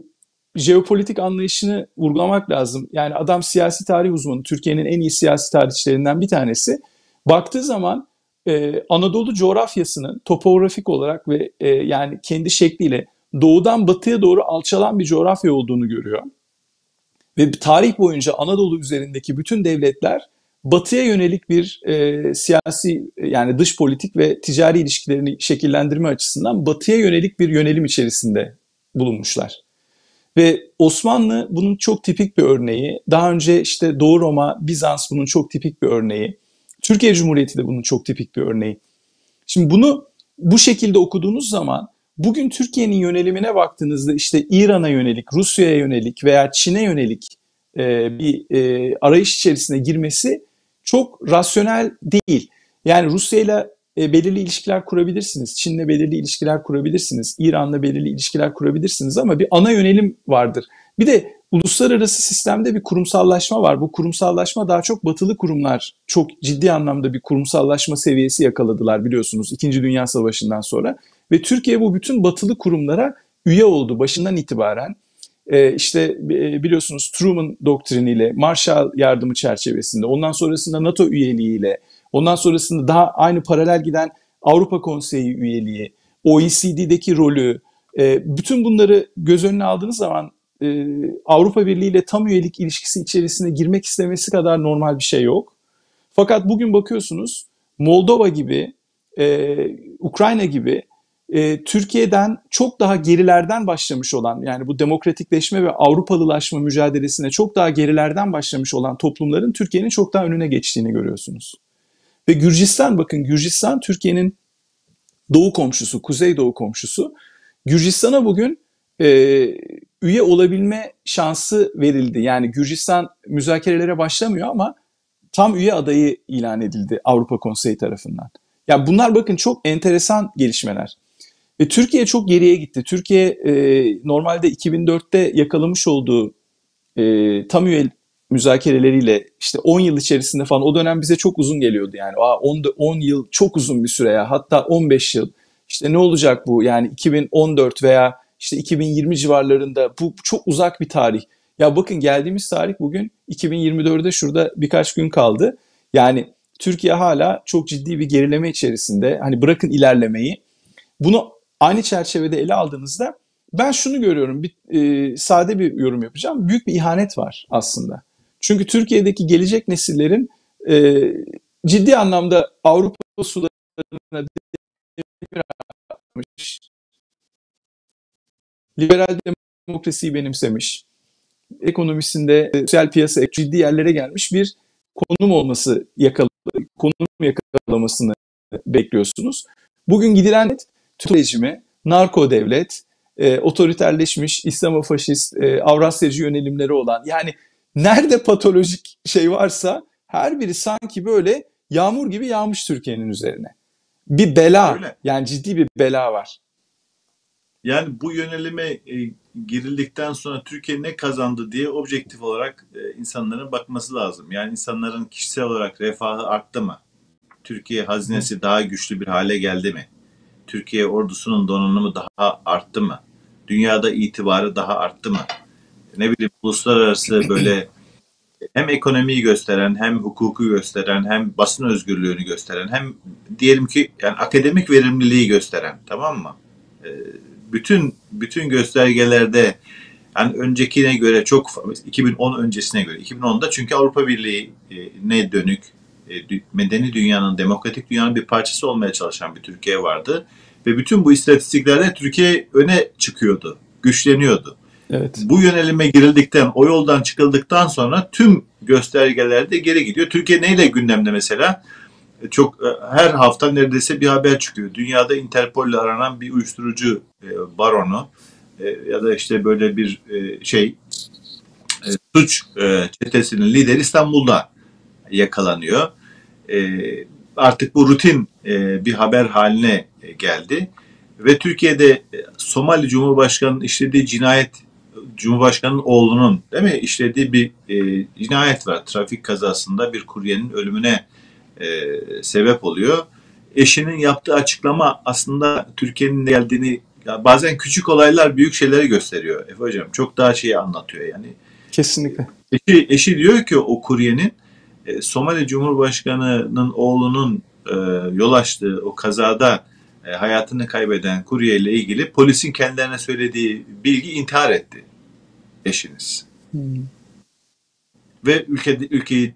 jeopolitik anlayışını vurgulamak lazım. Yani adam siyasi tarih uzmanı, Türkiye'nin en iyi siyasi tarihçilerinden bir tanesi. Baktığı zaman e, Anadolu coğrafyasının topografik olarak ve e, yani kendi şekliyle doğudan batıya doğru alçalan bir coğrafya olduğunu görüyor. Ve tarih boyunca Anadolu üzerindeki bütün devletler batıya yönelik bir e, siyasi yani dış politik ve ticari ilişkilerini şekillendirme açısından batıya yönelik bir yönelim içerisinde bulunmuşlar. Ve Osmanlı bunun çok tipik bir örneği. Daha önce işte Doğu Roma, Bizans bunun çok tipik bir örneği. Türkiye Cumhuriyeti de bunun çok tipik bir örneği. Şimdi bunu bu şekilde okuduğunuz zaman bugün Türkiye'nin yönelimine baktığınızda işte İran'a yönelik, Rusya'ya yönelik veya Çin'e yönelik e, bir e, arayış içerisine girmesi çok rasyonel değil. Yani Rusya ile e, belirli ilişkiler kurabilirsiniz, Çin'le belirli ilişkiler kurabilirsiniz, İran'la belirli ilişkiler kurabilirsiniz ama bir ana yönelim vardır. Bir de uluslararası sistemde bir kurumsallaşma var. Bu kurumsallaşma daha çok batılı kurumlar çok ciddi anlamda bir kurumsallaşma seviyesi yakaladılar biliyorsunuz 2. Dünya Savaşı'ndan sonra. Ve Türkiye bu bütün batılı kurumlara üye oldu başından itibaren. Ee, işte e, biliyorsunuz Truman doktriniyle, Marshall yardımı çerçevesinde, ondan sonrasında NATO üyeliğiyle, ondan sonrasında daha aynı paralel giden Avrupa Konseyi üyeliği, OECD'deki rolü, e, bütün bunları göz önüne aldığınız zaman e, Avrupa Birliği ile tam üyelik ilişkisi içerisine girmek istemesi kadar normal bir şey yok. Fakat bugün bakıyorsunuz Moldova gibi, e, Ukrayna gibi e, Türkiye'den çok daha gerilerden başlamış olan yani bu demokratikleşme ve Avrupalılaşma mücadelesine çok daha gerilerden başlamış olan toplumların Türkiye'nin çok daha önüne geçtiğini görüyorsunuz. Ve Gürcistan bakın Gürcistan Türkiye'nin doğu komşusu, kuzeydoğu komşusu. Gürcistan'a bugün e, üye olabilme şansı verildi. Yani Gürcistan müzakerelere başlamıyor ama tam üye adayı ilan edildi Avrupa Konseyi tarafından. Yani bunlar bakın çok enteresan gelişmeler. Ve Türkiye çok geriye gitti. Türkiye e, normalde 2004'te yakalamış olduğu e, tam üye müzakereleriyle işte 10 yıl içerisinde falan o dönem bize çok uzun geliyordu yani. Aa 10, 10 yıl çok uzun bir süre ya hatta 15 yıl. İşte ne olacak bu yani 2014 veya işte 2020 civarlarında bu çok uzak bir tarih. Ya bakın geldiğimiz tarih bugün 2024'de şurada birkaç gün kaldı. Yani Türkiye hala çok ciddi bir gerileme içerisinde. Hani bırakın ilerlemeyi. Bunu aynı çerçevede ele aldığınızda ben şunu görüyorum. Bir, e, sade bir yorum yapacağım. Büyük bir ihanet var aslında. Çünkü Türkiye'deki gelecek nesillerin e, ciddi anlamda Avrupa sularına atmış, liberal demokrasiyi benimsemiş, ekonomisinde e, sosyal piyasa ciddi yerlere gelmiş bir konum olması yakala, konum yakalamasını bekliyorsunuz. Bugün gidilen Türk rejimi, narko devlet, e, otoriterleşmiş, İslamofaşist, e, Avrasyacı yönelimleri olan yani nerede patolojik şey varsa her biri sanki böyle yağmur gibi yağmış Türkiye'nin üzerine. Bir bela Öyle. yani ciddi bir bela var. Yani bu yönelime e, girildikten sonra Türkiye ne kazandı diye objektif olarak e, insanların bakması lazım. Yani insanların kişisel olarak refahı arttı mı? Türkiye hazinesi daha güçlü bir hale geldi mi? Türkiye ordusunun donanımı daha arttı mı? Dünyada itibarı daha arttı mı? Ne bileyim uluslararası böyle hem ekonomiyi gösteren, hem hukuku gösteren, hem basın özgürlüğünü gösteren, hem diyelim ki yani akademik verimliliği gösteren, tamam mı? Ee, bütün bütün göstergelerde yani öncekine göre çok 2010 öncesine göre 2010'da çünkü Avrupa Birliği ne dönük e, medeni dünyanın, demokratik dünyanın bir parçası olmaya çalışan bir Türkiye vardı. Ve bütün bu istatistiklerde Türkiye öne çıkıyordu, güçleniyordu. Evet. Bu yönelime girildikten, o yoldan çıkıldıktan sonra tüm göstergelerde geri gidiyor. Türkiye neyle gündemde mesela? E, çok e, her hafta neredeyse bir haber çıkıyor. Dünyada Interpol ile aranan bir uyuşturucu baronu ya da işte böyle bir şey suç çetesinin lideri İstanbul'da yakalanıyor. Artık bu rutin bir haber haline geldi. Ve Türkiye'de Somali Cumhurbaşkanı'nın işlediği cinayet Cumhurbaşkanı'nın oğlunun değil mi işlediği bir e, cinayet var. Trafik kazasında bir kuryenin ölümüne e, sebep oluyor. Eşinin yaptığı açıklama aslında Türkiye'nin geldiğini ya bazen küçük olaylar büyük şeyleri gösteriyor Efe Hocam. Çok daha şeyi anlatıyor yani. Kesinlikle. Eşi, eşi diyor ki o kuryenin e, Somali Cumhurbaşkanı'nın oğlunun e, yol açtığı o kazada e, hayatını kaybeden kurye ile ilgili polisin kendilerine söylediği bilgi intihar etti eşiniz. Hmm. Ve ülkede ülkeyi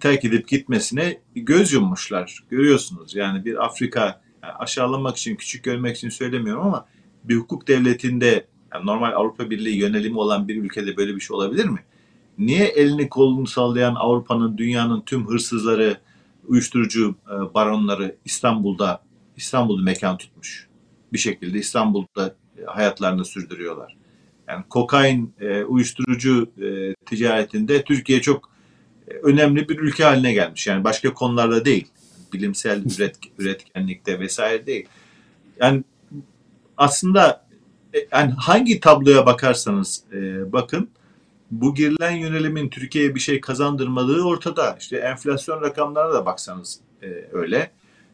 terk edip gitmesine göz yummuşlar. Görüyorsunuz yani bir Afrika yani aşağılamak için, küçük görmek için söylemiyorum ama bir hukuk devletinde yani normal Avrupa Birliği yönelimi olan bir ülkede böyle bir şey olabilir mi? Niye elini kolunu sallayan Avrupa'nın, dünyanın tüm hırsızları, uyuşturucu e, baronları İstanbul'da İstanbul'da mekan tutmuş. Bir şekilde İstanbul'da hayatlarını sürdürüyorlar. Yani kokain, e, uyuşturucu e, ticaretinde Türkiye çok e, önemli bir ülke haline gelmiş. Yani başka konularda değil. Bilimsel üret, üretkenlikte vesaire değil. Yani aslında e, yani hangi tabloya bakarsanız e, bakın bu girilen yönelimin Türkiye'ye bir şey kazandırmadığı ortada. İşte enflasyon rakamlarına da baksanız e, öyle.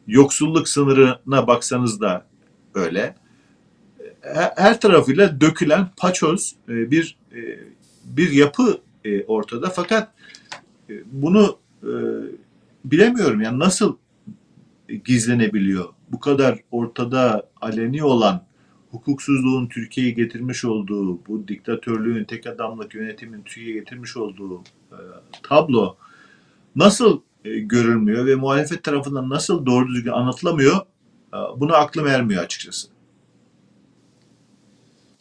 Yoksulluk sınırına baksanız da öyle her tarafıyla dökülen paçoz e, bir e, bir yapı e, ortada. Fakat bunu bilemiyorum yani nasıl gizlenebiliyor? bu kadar ortada aleni olan hukuksuzluğun Türkiye'yi getirmiş olduğu, bu diktatörlüğün, tek adamlık yönetimin Türkiye'ye getirmiş olduğu tablo nasıl görülmüyor ve muhalefet tarafından nasıl doğru düzgün anlatılamıyor e, buna aklım ermiyor açıkçası.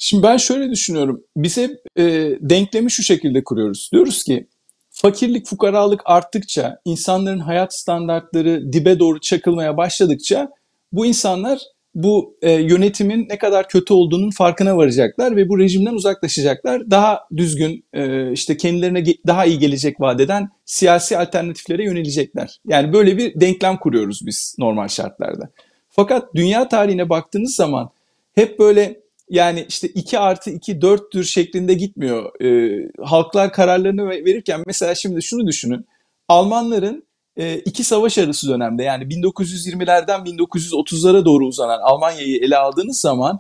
Şimdi ben şöyle düşünüyorum. Biz hep e, denklemi şu şekilde kuruyoruz. Diyoruz ki fakirlik, fukaralık arttıkça, insanların hayat standartları dibe doğru çakılmaya başladıkça bu insanlar bu e, yönetimin ne kadar kötü olduğunun farkına varacaklar ve bu rejimden uzaklaşacaklar. Daha düzgün, e, işte kendilerine daha iyi gelecek vadeden siyasi alternatiflere yönelecekler. Yani böyle bir denklem kuruyoruz biz normal şartlarda. Fakat dünya tarihine baktığınız zaman hep böyle yani işte 2 artı 2 4'tür şeklinde gitmiyor. E, halklar kararlarını verirken mesela şimdi şunu düşünün. Almanların e, iki savaş arası dönemde yani 1920'lerden 1930'lara doğru uzanan Almanya'yı ele aldığınız zaman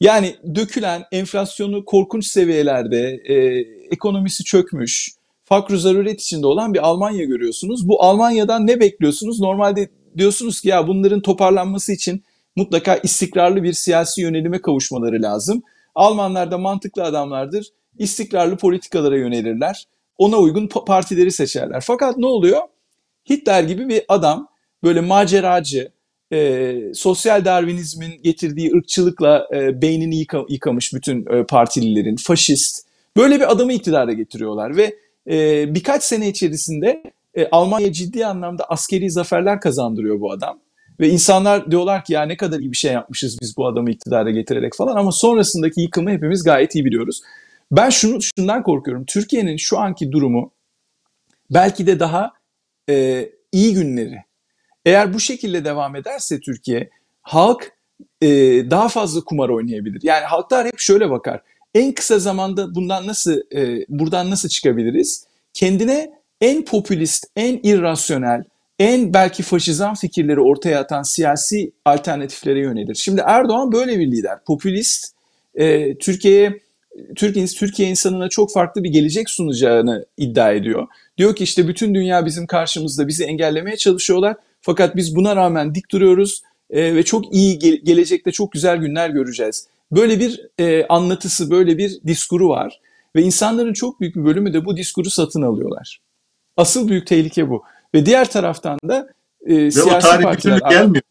yani dökülen enflasyonu korkunç seviyelerde, e, ekonomisi çökmüş, fakr zaruret içinde olan bir Almanya görüyorsunuz. Bu Almanya'dan ne bekliyorsunuz? Normalde diyorsunuz ki ya bunların toparlanması için mutlaka istikrarlı bir siyasi yönelime kavuşmaları lazım. Almanlar da mantıklı adamlardır. İstikrarlı politikalara yönelirler. Ona uygun partileri seçerler. Fakat ne oluyor? Hitler gibi bir adam böyle maceracı, e, sosyal darwinizmin getirdiği ırkçılıkla e, beynini yıka, yıkamış bütün e, partililerin, faşist. Böyle bir adamı iktidara getiriyorlar ve e, birkaç sene içerisinde e, Almanya ciddi anlamda askeri zaferler kazandırıyor bu adam. Ve insanlar diyorlar ki ya ne kadar iyi bir şey yapmışız biz bu adamı iktidara getirerek falan ama sonrasındaki yıkımı hepimiz gayet iyi biliyoruz. Ben şunu şundan korkuyorum. Türkiye'nin şu anki durumu belki de daha e, iyi günleri. Eğer bu şekilde devam ederse Türkiye halk e, daha fazla kumar oynayabilir. Yani halklar hep şöyle bakar. En kısa zamanda bundan nasıl e, buradan nasıl çıkabiliriz? Kendine en popülist, en irrasyonel, en belki faşizan fikirleri ortaya atan siyasi alternatiflere yönelir. Şimdi Erdoğan böyle bir lider. Popülist, e, Türkiye'ye Türkiye, Türkiye insanına çok farklı bir gelecek sunacağını iddia ediyor. Diyor ki işte bütün dünya bizim karşımızda bizi engellemeye çalışıyorlar. Fakat biz buna rağmen dik duruyoruz e, ve çok iyi ge- gelecekte çok güzel günler göreceğiz. Böyle bir e, anlatısı, böyle bir diskuru var ve insanların çok büyük bir bölümü de bu diskuru satın alıyorlar. Asıl büyük tehlike bu. Ve diğer taraftan da e, Ve siyasi o tarih partiler... Gelmiyor.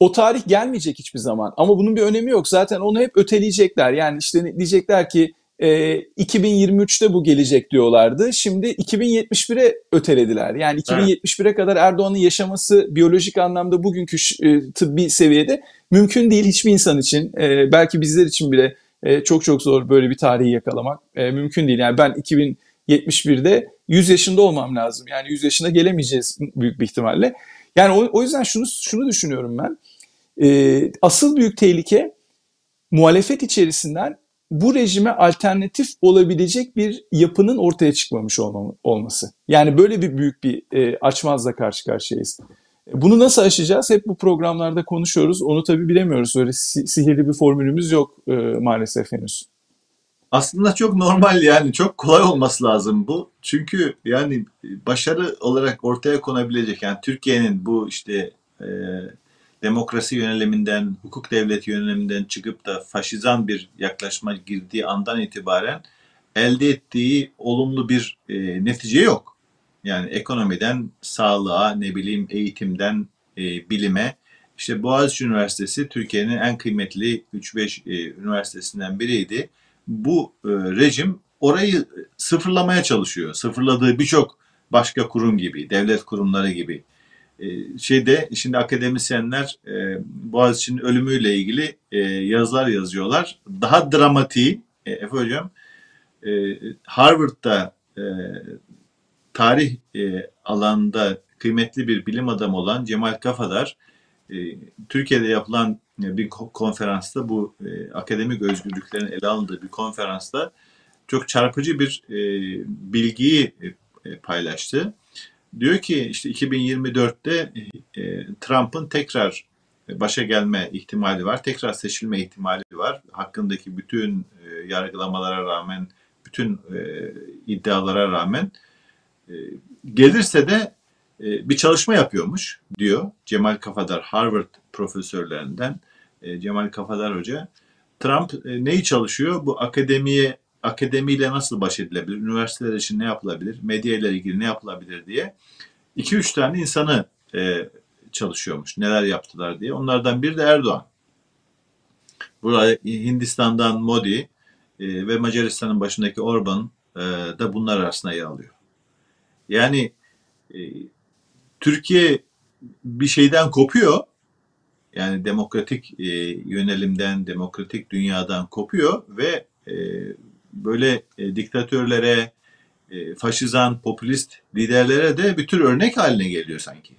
O tarih gelmeyecek hiçbir zaman. Ama bunun bir önemi yok. Zaten onu hep öteleyecekler. Yani işte diyecekler ki e, 2023'te bu gelecek diyorlardı. Şimdi 2071'e ötelediler. Yani 2071'e evet. kadar Erdoğan'ın yaşaması biyolojik anlamda bugünkü e, tıbbi seviyede mümkün değil hiçbir insan için. E, belki bizler için bile e, çok çok zor böyle bir tarihi yakalamak. E, mümkün değil. Yani ben 2000 71'de 100 yaşında olmam lazım. Yani 100 yaşına gelemeyeceğiz büyük bir ihtimalle. Yani o, o yüzden şunu şunu düşünüyorum ben. Ee, asıl büyük tehlike muhalefet içerisinden bu rejime alternatif olabilecek bir yapının ortaya çıkmamış olması. Yani böyle bir büyük bir e, açmazla karşı karşıyayız. Bunu nasıl aşacağız? Hep bu programlarda konuşuyoruz. Onu tabii bilemiyoruz. Öyle si- sihirli bir formülümüz yok e, maalesef henüz. Aslında çok normal yani çok kolay olması lazım bu. Çünkü yani başarı olarak ortaya konabilecek yani Türkiye'nin bu işte e, demokrasi yöneliminden, hukuk devleti yöneliminden çıkıp da faşizan bir yaklaşma girdiği andan itibaren elde ettiği olumlu bir e, netice yok. Yani ekonomiden sağlığa, ne bileyim eğitimden e, bilime. İşte Boğaziçi Üniversitesi Türkiye'nin en kıymetli 3-5 e, üniversitesinden biriydi bu e, rejim orayı sıfırlamaya çalışıyor. Sıfırladığı birçok başka kurum gibi, devlet kurumları gibi. E, şeyde şimdi akademisyenler e, Boğaziçi'nin ölümüyle ilgili e, yazılar yazıyorlar. Daha dramatiği, e, Efe Hocam, e, Harvard'da e, tarih e, alanında kıymetli bir bilim adamı olan Cemal Kafadar, e, Türkiye'de yapılan bir konferansta bu e, akademik özgürlüklerin ele alındığı bir konferansta çok çarpıcı bir e, bilgiyi e, e paylaştı. Diyor ki işte 2024'te e, Trump'ın tekrar başa gelme ihtimali var, tekrar seçilme ihtimali var. Hakkındaki bütün e, yargılamalara rağmen, bütün e, iddialara rağmen e, gelirse de e, bir çalışma yapıyormuş diyor Cemal Kafadar Harvard profesörlerinden e, Cemal Kafadar Hoca. Trump e, neyi çalışıyor? Bu akademiye akademiyle nasıl baş edilebilir? Üniversiteler için ne yapılabilir? Medya ile ilgili ne yapılabilir diye 2-3 tane insanı e, çalışıyormuş. Neler yaptılar diye. Onlardan biri de Erdoğan. Buraya Hindistan'dan Modi e, ve Macaristan'ın başındaki Orban e, da bunlar arasında yer alıyor. Yani e, Türkiye bir şeyden kopuyor. Yani demokratik e, yönelimden, demokratik dünyadan kopuyor ve e, böyle e, diktatörlere, e, faşizan, popülist liderlere de bir tür örnek haline geliyor sanki.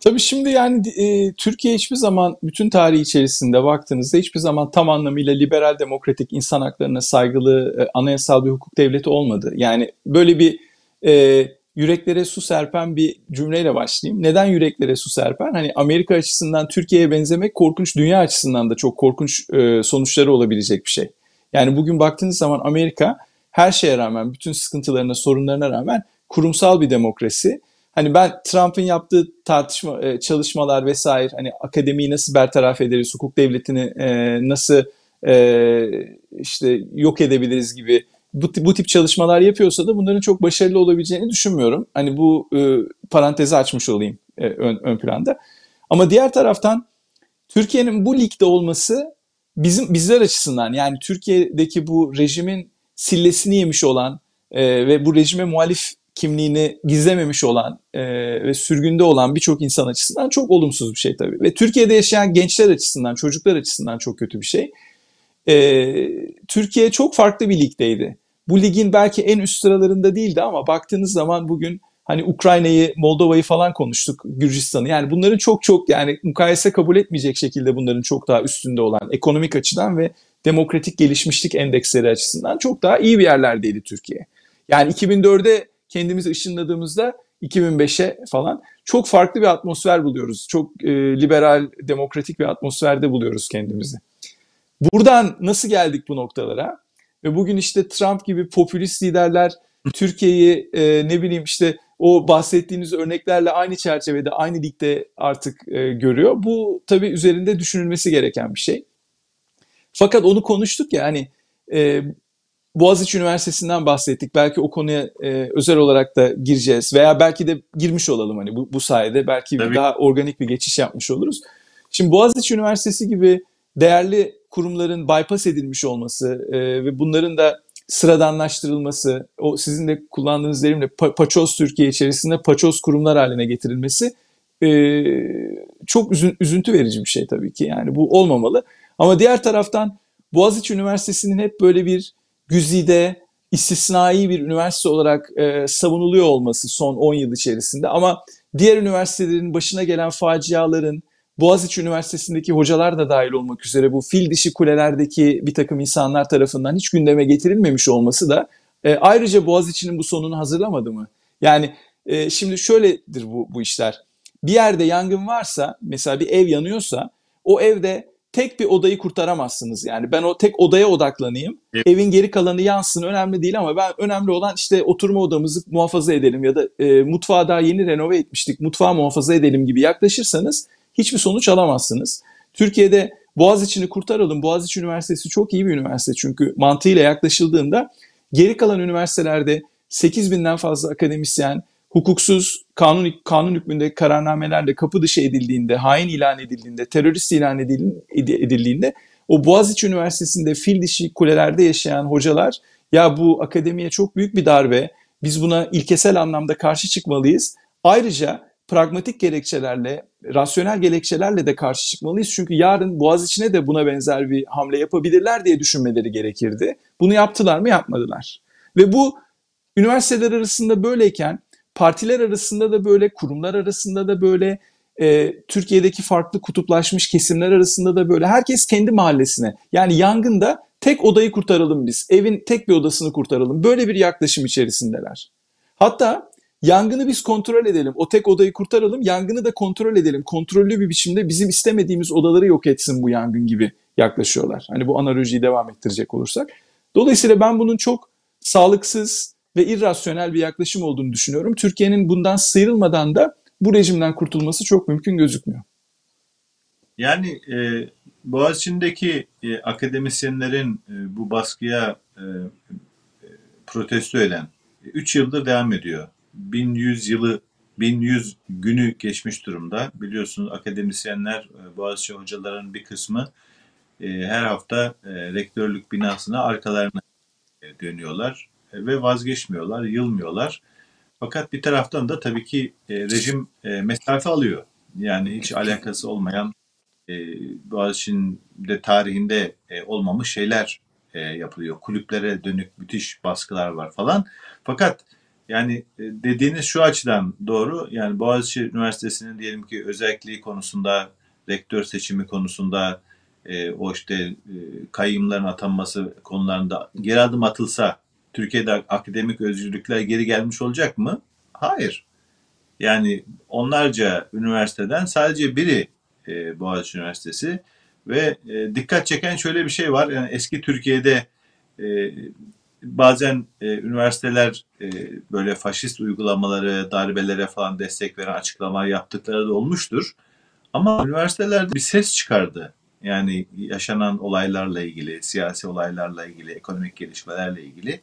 Tabii şimdi yani e, Türkiye hiçbir zaman bütün tarihi içerisinde baktığınızda hiçbir zaman tam anlamıyla liberal demokratik insan haklarına saygılı e, anayasal bir hukuk devleti olmadı. Yani böyle bir e, yüreklere su serpen bir cümleyle başlayayım. Neden yüreklere su serpen? Hani Amerika açısından Türkiye'ye benzemek korkunç, dünya açısından da çok korkunç e, sonuçları olabilecek bir şey. Yani bugün baktığınız zaman Amerika her şeye rağmen, bütün sıkıntılarına, sorunlarına rağmen kurumsal bir demokrasi. Hani ben Trump'ın yaptığı tartışma, e, çalışmalar vesaire, hani akademiyi nasıl bertaraf ederiz, hukuk devletini e, nasıl e, işte yok edebiliriz gibi bu, bu tip çalışmalar yapıyorsa da bunların çok başarılı olabileceğini düşünmüyorum. Hani bu e, parantezi açmış olayım e, ön, ön planda. Ama diğer taraftan Türkiye'nin bu ligde olması bizim bizler açısından yani Türkiye'deki bu rejimin sillesini yemiş olan e, ve bu rejime muhalif kimliğini gizlememiş olan e, ve sürgünde olan birçok insan açısından çok olumsuz bir şey tabii. Ve Türkiye'de yaşayan gençler açısından, çocuklar açısından çok kötü bir şey. E, Türkiye çok farklı bir ligdeydi bu ligin belki en üst sıralarında değildi ama baktığınız zaman bugün hani Ukrayna'yı, Moldova'yı falan konuştuk, Gürcistan'ı. Yani bunların çok çok yani mukayese kabul etmeyecek şekilde bunların çok daha üstünde olan ekonomik açıdan ve demokratik gelişmişlik endeksleri açısından çok daha iyi bir yerlerdeydi Türkiye. Yani 2004'e kendimizi ışınladığımızda 2005'e falan çok farklı bir atmosfer buluyoruz. Çok e, liberal, demokratik bir atmosferde buluyoruz kendimizi. Buradan nasıl geldik bu noktalara? Ve bugün işte Trump gibi popülist liderler (laughs) Türkiye'yi e, ne bileyim işte o bahsettiğiniz örneklerle aynı çerçevede, aynı ligde artık e, görüyor. Bu tabii üzerinde düşünülmesi gereken bir şey. Fakat onu konuştuk ya hani e, Boğaziçi Üniversitesi'nden bahsettik. Belki o konuya e, özel olarak da gireceğiz veya belki de girmiş olalım hani bu, bu sayede belki Tabii. daha organik bir geçiş yapmış oluruz. Şimdi Boğaziçi Üniversitesi gibi değerli kurumların bypass edilmiş olması e, ve bunların da sıradanlaştırılması, o sizin de kullandığınız terimle pa- paçoz Türkiye içerisinde paçoz kurumlar haline getirilmesi e, çok üzün, üzüntü verici bir şey tabii ki. Yani bu olmamalı. Ama diğer taraftan Boğaziçi Üniversitesi'nin hep böyle bir güzide, istisnai bir üniversite olarak e, savunuluyor olması son 10 yıl içerisinde. Ama diğer üniversitelerin başına gelen faciaların, Boğaziçi Üniversitesi'ndeki hocalar da dahil olmak üzere bu fil dişi kulelerdeki bir takım insanlar tarafından hiç gündeme getirilmemiş olması da e, ayrıca Boğaziçi'nin bu sonunu hazırlamadı mı? Yani e, şimdi şöyledir bu, bu işler. Bir yerde yangın varsa mesela bir ev yanıyorsa o evde tek bir odayı kurtaramazsınız. Yani ben o tek odaya odaklanayım. Evet. Evin geri kalanı yansın önemli değil ama ben önemli olan işte oturma odamızı muhafaza edelim ya da e, mutfağı daha yeni renove etmiştik. Mutfağı muhafaza edelim gibi yaklaşırsanız hiçbir sonuç alamazsınız. Türkiye'de Boğaziçi'ni kurtaralım. Boğaziçi Üniversitesi çok iyi bir üniversite çünkü mantığıyla yaklaşıldığında geri kalan üniversitelerde 8 binden fazla akademisyen hukuksuz kanun kanun hükmünde kararnamelerle kapı dışı edildiğinde, hain ilan edildiğinde, terörist ilan edildiğinde o Boğaziçi Üniversitesi'nde fil dişi kulelerde yaşayan hocalar ya bu akademiye çok büyük bir darbe, biz buna ilkesel anlamda karşı çıkmalıyız. Ayrıca pragmatik gerekçelerle, rasyonel gerekçelerle de karşı çıkmalıyız. Çünkü yarın Boğaziçi'ne de buna benzer bir hamle yapabilirler diye düşünmeleri gerekirdi. Bunu yaptılar mı? Yapmadılar. Ve bu üniversiteler arasında böyleyken partiler arasında da böyle, kurumlar arasında da böyle, e, Türkiye'deki farklı kutuplaşmış kesimler arasında da böyle. Herkes kendi mahallesine. Yani yangında tek odayı kurtaralım biz. Evin tek bir odasını kurtaralım. Böyle bir yaklaşım içerisindeler. Hatta Yangını biz kontrol edelim. O tek odayı kurtaralım. Yangını da kontrol edelim. Kontrollü bir biçimde bizim istemediğimiz odaları yok etsin bu yangın gibi yaklaşıyorlar. Hani bu analojiyi devam ettirecek olursak. Dolayısıyla ben bunun çok sağlıksız, ve irrasyonel bir yaklaşım olduğunu düşünüyorum. Türkiye'nin bundan sıyrılmadan da bu rejimden kurtulması çok mümkün gözükmüyor. Yani e, Boğaziçi'ndeki e, akademisyenlerin e, bu baskıya e, e protesto eden 3 yıldır devam ediyor. 1100 yılı 1100 günü geçmiş durumda. Biliyorsunuz akademisyenler, e, Boğaziçi hocaların bir kısmı e, her hafta e, rektörlük binasına arkalarına dönüyorlar ve vazgeçmiyorlar, yılmıyorlar. Fakat bir taraftan da tabii ki rejim mesafe alıyor. Yani hiç alakası olmayan Boğaziçi'nde tarihinde olmamış şeyler yapılıyor. Kulüplere dönük müthiş baskılar var falan. Fakat yani e, dediğiniz şu açıdan doğru. Yani Boğaziçi Üniversitesi'nin diyelim ki özelliği konusunda, rektör seçimi konusunda, e, o işte e, kayyımların atanması konularında geri adım atılsa Türkiye'de akademik özgürlükler geri gelmiş olacak mı? Hayır. Yani onlarca üniversiteden sadece biri e, Boğaziçi Üniversitesi ve e, dikkat çeken şöyle bir şey var. Yani eski Türkiye'de e, bazen e, üniversiteler e, böyle faşist uygulamaları, darbelere falan destek veren açıklamalar yaptıkları da olmuştur. Ama üniversiteler bir ses çıkardı. Yani yaşanan olaylarla ilgili, siyasi olaylarla ilgili, ekonomik gelişmelerle ilgili.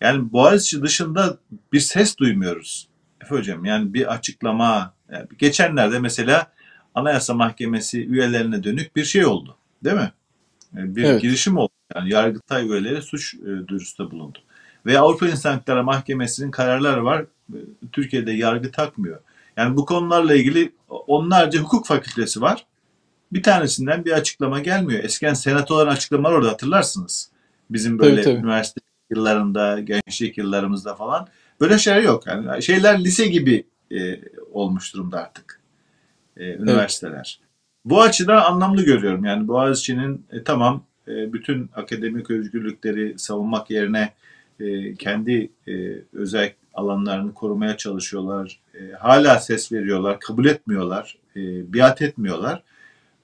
Yani Boğaziçi dışında bir ses duymuyoruz. Efe Hocam yani bir açıklama, yani geçenlerde mesela Anayasa Mahkemesi üyelerine dönük bir şey oldu. Değil mi? Bir evet. girişim oldu. Yani Yargıtay üyeleri suç e, duyurusunda bulundu. Ve Avrupa İnsan Hakları Mahkemesi'nin kararları var. E, Türkiye'de yargı takmıyor. Yani bu konularla ilgili onlarca hukuk fakültesi var. Bir tanesinden bir açıklama gelmiyor. Eskiden senatoların açıklamaları orada hatırlarsınız. Bizim böyle tabii, tabii. üniversite yıllarında, gençlik yıllarımızda falan. Böyle şeyler yok. Yani şeyler lise gibi e, olmuş durumda artık. E, üniversiteler. Evet. Bu açıdan anlamlı görüyorum. Yani Boğaziçi'nin e, tamam e, bütün akademik özgürlükleri savunmak yerine e, kendi e, özel alanlarını korumaya çalışıyorlar. Hala ses veriyorlar, kabul etmiyorlar, biat etmiyorlar.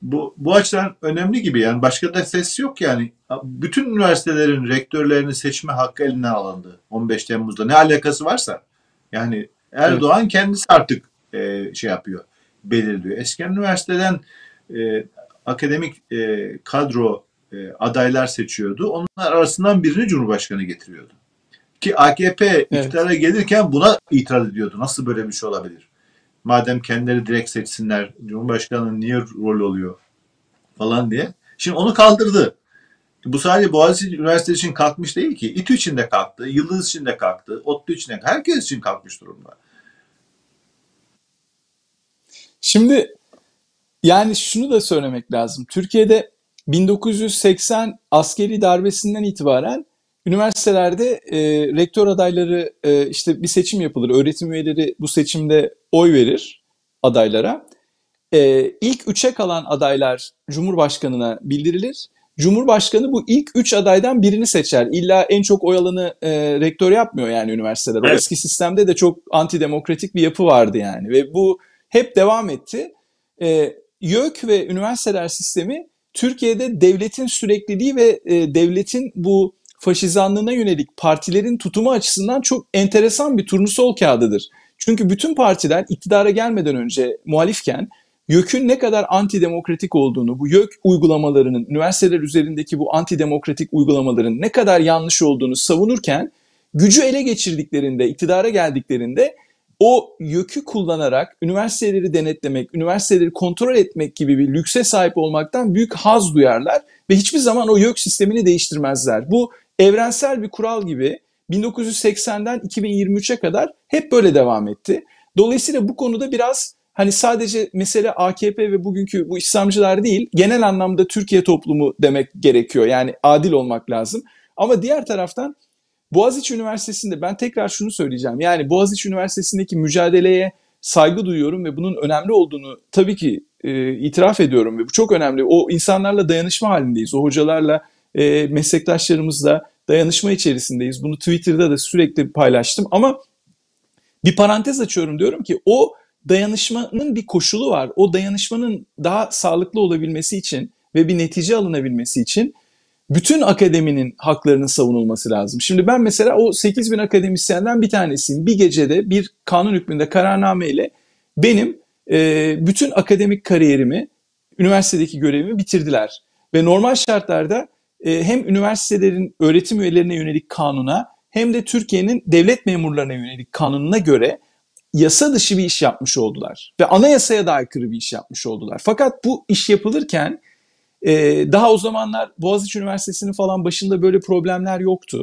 Bu, bu açıdan önemli gibi yani başka da ses yok yani. Bütün üniversitelerin rektörlerini seçme hakkı elinden alındı 15 Temmuz'da ne alakası varsa. Yani Erdoğan evet. kendisi artık şey yapıyor, belirliyor. Eski üniversiteden akademik kadro e, adaylar seçiyordu. Onlar arasından birini Cumhurbaşkanı getiriyordu. Ki AKP evet. iktidara gelirken buna itiraz ediyordu. Nasıl böyle bir şey olabilir? Madem kendileri direkt seçsinler, Cumhurbaşkanı niye rol oluyor falan diye. Şimdi onu kaldırdı. Bu sadece Boğaziçi Üniversitesi için kalkmış değil ki. İTÜ için de kalktı, Yıldız için de kalktı, ODTÜ için de herkes için kalkmış durumda. Şimdi yani şunu da söylemek lazım. Türkiye'de 1980 askeri darbesinden itibaren üniversitelerde e, rektör adayları e, işte bir seçim yapılır. Öğretim üyeleri bu seçimde oy verir adaylara. E, ilk üçe kalan adaylar Cumhurbaşkanı'na bildirilir. Cumhurbaşkanı bu ilk üç adaydan birini seçer. İlla en çok oy alanı e, rektör yapmıyor yani üniversiteler. O evet. eski sistemde de çok antidemokratik bir yapı vardı yani. Ve bu hep devam etti. E, YÖK ve üniversiteler sistemi Türkiye'de devletin sürekliliği ve e, devletin bu faşizanlığına yönelik partilerin tutumu açısından çok enteresan bir turnusol kağıdıdır. Çünkü bütün partiler iktidara gelmeden önce muhalifken YÖK'ün ne kadar antidemokratik olduğunu, bu YÖK uygulamalarının, üniversiteler üzerindeki bu antidemokratik uygulamaların ne kadar yanlış olduğunu savunurken gücü ele geçirdiklerinde, iktidara geldiklerinde o yükü kullanarak üniversiteleri denetlemek, üniversiteleri kontrol etmek gibi bir lükse sahip olmaktan büyük haz duyarlar ve hiçbir zaman o YÖK sistemini değiştirmezler. Bu evrensel bir kural gibi 1980'den 2023'e kadar hep böyle devam etti. Dolayısıyla bu konuda biraz hani sadece mesele AKP ve bugünkü bu İslamcılar değil, genel anlamda Türkiye toplumu demek gerekiyor. Yani adil olmak lazım. Ama diğer taraftan Boğaziçi Üniversitesi'nde ben tekrar şunu söyleyeceğim. Yani Boğaziçi Üniversitesi'ndeki mücadeleye saygı duyuyorum ve bunun önemli olduğunu tabii ki e, itiraf ediyorum ve bu çok önemli. O insanlarla dayanışma halindeyiz. O hocalarla, e, meslektaşlarımızla dayanışma içerisindeyiz. Bunu Twitter'da da sürekli paylaştım ama bir parantez açıyorum diyorum ki o dayanışmanın bir koşulu var. O dayanışmanın daha sağlıklı olabilmesi için ve bir netice alınabilmesi için bütün akademinin haklarının savunulması lazım. Şimdi ben mesela o 8 bin akademisyenden bir tanesiyim. Bir gecede bir kanun hükmünde kararname ile benim e, bütün akademik kariyerimi, üniversitedeki görevimi bitirdiler. Ve normal şartlarda e, hem üniversitelerin öğretim üyelerine yönelik kanuna hem de Türkiye'nin devlet memurlarına yönelik kanununa göre yasa dışı bir iş yapmış oldular. Ve anayasaya da aykırı bir iş yapmış oldular. Fakat bu iş yapılırken e, daha o zamanlar Boğaziçi Üniversitesi'nin falan başında böyle problemler yoktu.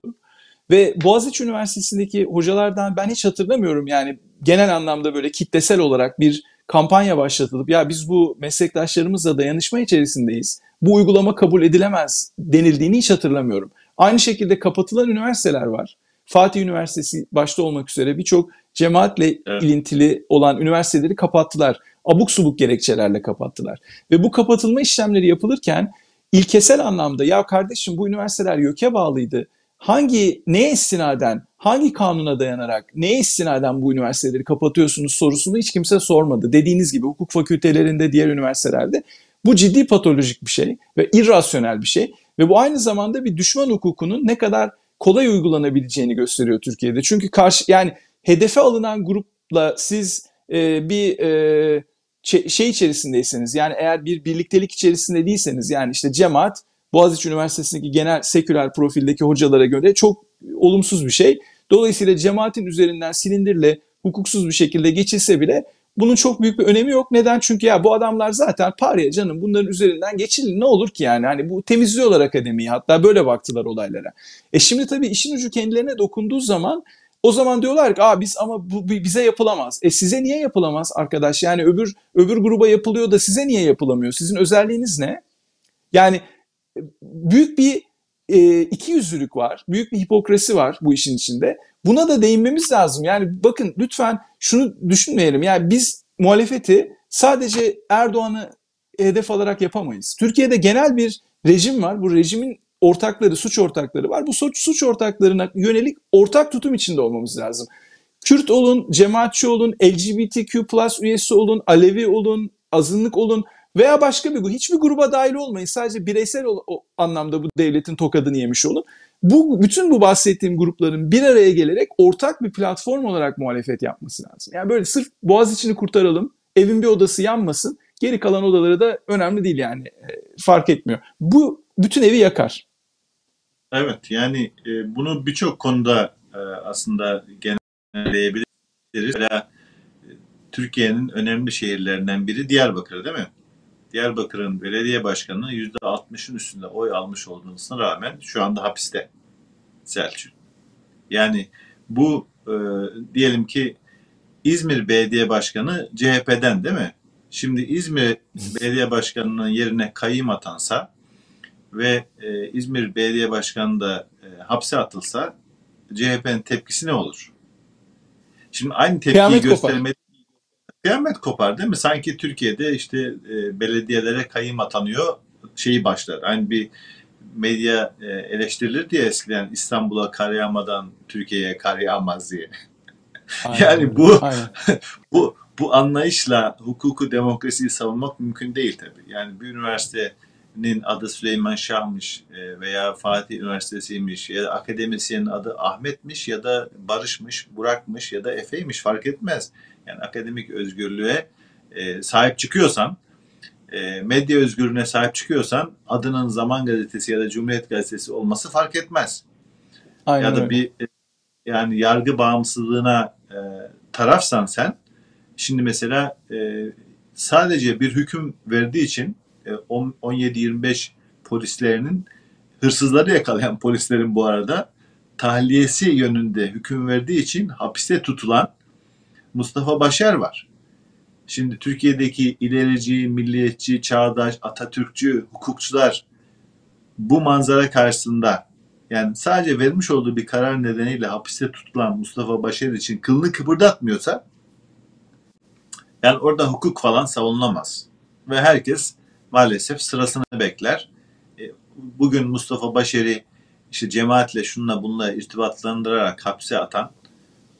Ve Boğaziçi Üniversitesi'ndeki hocalardan ben hiç hatırlamıyorum yani genel anlamda böyle kitlesel olarak bir kampanya başlatılıp ya biz bu meslektaşlarımızla dayanışma içerisindeyiz. Bu uygulama kabul edilemez denildiğini hiç hatırlamıyorum. Aynı şekilde kapatılan üniversiteler var. Fatih Üniversitesi başta olmak üzere birçok cemaatle evet. ilintili olan üniversiteleri kapattılar. Abuk subuk gerekçelerle kapattılar. Ve bu kapatılma işlemleri yapılırken ilkesel anlamda ya kardeşim bu üniversiteler YÖK'e bağlıydı. Hangi, neye istinaden, hangi kanuna dayanarak, neye istinaden bu üniversiteleri kapatıyorsunuz sorusunu hiç kimse sormadı. Dediğiniz gibi hukuk fakültelerinde, diğer üniversitelerde bu ciddi patolojik bir şey ve irrasyonel bir şey. Ve bu aynı zamanda bir düşman hukukunun ne kadar kolay uygulanabileceğini gösteriyor Türkiye'de. Çünkü karşı yani hedefe alınan grupla siz e, bir e, şey içerisindeyseniz yani eğer bir birliktelik içerisinde değilseniz yani işte cemaat Boğaziçi Üniversitesi'ndeki genel seküler profildeki hocalara göre çok olumsuz bir şey. Dolayısıyla cemaatin üzerinden silindirle hukuksuz bir şekilde geçilse bile bunun çok büyük bir önemi yok. Neden? Çünkü ya bu adamlar zaten paraya canım bunların üzerinden geçilin ne olur ki yani? Hani bu temizliyorlar akademiyi hatta böyle baktılar olaylara. E şimdi tabii işin ucu kendilerine dokunduğu zaman o zaman diyorlar ki Aa, biz ama bu bize yapılamaz. E size niye yapılamaz arkadaş? Yani öbür öbür gruba yapılıyor da size niye yapılamıyor? Sizin özelliğiniz ne? Yani e, büyük bir e, iki yüzlülük var. Büyük bir hipokrasi var bu işin içinde. Buna da değinmemiz lazım. Yani bakın lütfen şunu düşünmeyelim. Yani biz muhalefeti sadece Erdoğan'ı hedef alarak yapamayız. Türkiye'de genel bir rejim var. Bu rejimin ortakları, suç ortakları var. Bu suç, suç ortaklarına yönelik ortak tutum içinde olmamız lazım. Kürt olun, cemaatçi olun, LGBTQ plus üyesi olun, Alevi olun, azınlık olun veya başka bir grup. Hiçbir gruba dahil olmayın. Sadece bireysel anlamda bu devletin tokadını yemiş olun. Bu bütün bu bahsettiğim grupların bir araya gelerek ortak bir platform olarak muhalefet yapması lazım. Yani böyle sırf boğaz içini kurtaralım, evin bir odası yanmasın, geri kalan odaları da önemli değil yani e, fark etmiyor. Bu bütün evi yakar. Evet yani e, bunu birçok konuda e, aslında genelleyebiliriz. Mesela e, Türkiye'nin önemli şehirlerinden biri Diyarbakır değil mi? Diyarbakır'ın belediye başkanının %60'ın üstünde oy almış olmasına rağmen şu anda hapiste Selçuk. Yani bu e, diyelim ki İzmir Belediye Başkanı CHP'den değil mi? Şimdi İzmir Belediye Başkanı'nın yerine kayım atansa ve e, İzmir Belediye Başkanı da e, hapse atılsa CHP'nin tepkisi ne olur? Şimdi aynı tepkiyi Kıyamet göstermedi. Kıyamet kopar değil mi? Sanki Türkiye'de işte e, belediyelere kayım atanıyor şeyi başlar. Aynı bir medya e, eleştirilir diye eskiden İstanbul'a kar yağmadan Türkiye'ye kar yağmaz diye. Aynen, (laughs) yani bu aynen. (laughs) bu bu anlayışla hukuku demokrasiyi savunmak mümkün değil tabii. Yani bir üniversite nin adı Süleyman Şah'mış e, veya Fatih Üniversitesi'ymiş ya da akademisyenin adı Ahmet'miş ya da Barış'mış, Burak'mış ya da Efe'ymiş fark etmez. Yani akademik özgürlüğe e, sahip çıkıyorsan, e, medya özgürlüğüne sahip çıkıyorsan adının Zaman Gazetesi ya da Cumhuriyet Gazetesi olması fark etmez. Aynen ya da öyle. bir yani yargı bağımsızlığına tarafsan sen, şimdi mesela sadece bir hüküm verdiği için 17-25 e, polislerinin hırsızları yakalayan polislerin bu arada tahliyesi yönünde hüküm verdiği için hapiste tutulan Mustafa Başar var. Şimdi Türkiye'deki ilerici, milliyetçi, çağdaş, Atatürkçü hukukçular bu manzara karşısında yani sadece vermiş olduğu bir karar nedeniyle hapiste tutulan Mustafa Başar için kılını kıpırdatmıyorsa yani orada hukuk falan savunulamaz. Ve herkes maalesef sırasını bekler. E, bugün Mustafa Başeri işte cemaatle şunla bununla irtibatlandırarak hapse atan,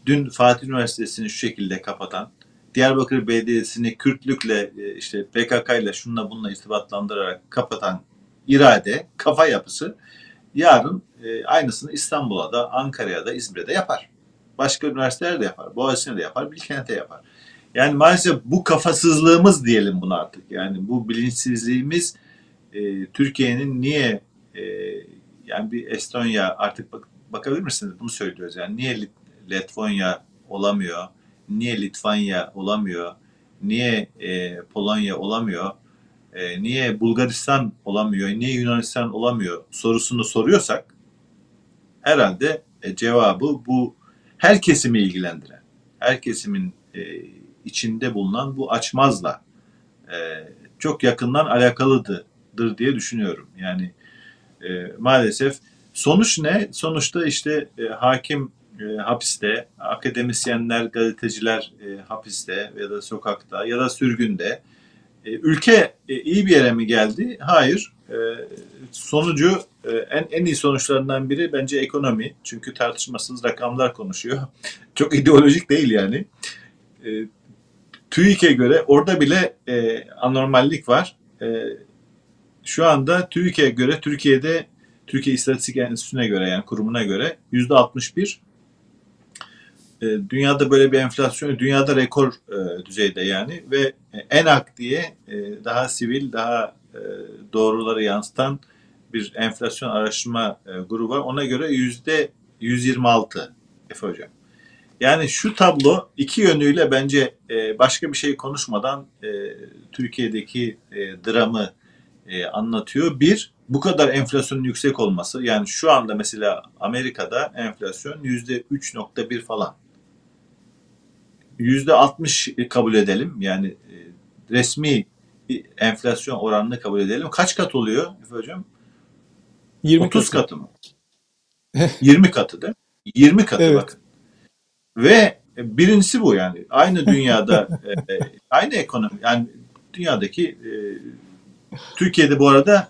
dün Fatih Üniversitesi'ni şu şekilde kapatan, Diyarbakır Belediyesi'ni Kürtlükle e, işte PKK ile şunla bununla irtibatlandırarak kapatan irade, kafa yapısı yarın e, aynısını İstanbul'a da, Ankara'ya da, İzmir'e de yapar. Başka üniversiteler de yapar. Boğaziçi'ne de yapar, Bilkent'e yapar. Yani maalesef bu kafasızlığımız diyelim bunu artık. Yani bu bilinçsizliğimiz e, Türkiye'nin niye e, yani bir Estonya artık bak, bakabilir misiniz? Bunu söylüyoruz yani. Niye Letvonya olamıyor? Niye Litvanya olamıyor? Niye e, Polonya olamıyor? E, niye Bulgaristan olamıyor? Niye Yunanistan olamıyor? Sorusunu soruyorsak herhalde e, cevabı bu her kesimi ilgilendiren, her kesimin e, içinde bulunan bu açmazla e, çok yakından alakalıdır diye düşünüyorum. Yani e, maalesef sonuç ne? Sonuçta işte e, hakim e, hapiste, akademisyenler, gazeteciler e, hapiste ya da sokakta ya da sürgünde. E, ülke e, iyi bir yere mi geldi? Hayır. E, sonucu e, en en iyi sonuçlarından biri bence ekonomi. Çünkü tartışmasız rakamlar konuşuyor. (laughs) Çok ideolojik değil yani. E, TÜİK'e göre orada bile e, anormallik var. E, şu anda TÜİK'e göre Türkiye'de Türkiye İstatistik Enstitüsü'ne göre yani kurumuna göre yüzde 61 e, dünyada böyle bir enflasyon dünyada rekor e, düzeyde yani ve ENAK diye e, daha sivil daha e, doğruları yansıtan bir enflasyon araştırma e, grubu var. Ona göre yüzde 126 Efe Hocam. Yani şu tablo iki yönüyle bence e, başka bir şey konuşmadan e, Türkiye'deki e, dramı e, anlatıyor. Bir, bu kadar enflasyonun yüksek olması. Yani şu anda mesela Amerika'da enflasyon yüzde 3.1 falan. Yüzde 60 kabul edelim. Yani e, resmi enflasyon oranını kabul edelim. Kaç kat oluyor Hocam? 20 30 katı, katı mı? 20 katı değil mi? 20 katı evet. bakın. Ve birincisi bu yani. Aynı dünyada (laughs) e, aynı ekonomi yani dünyadaki e, Türkiye'de bu arada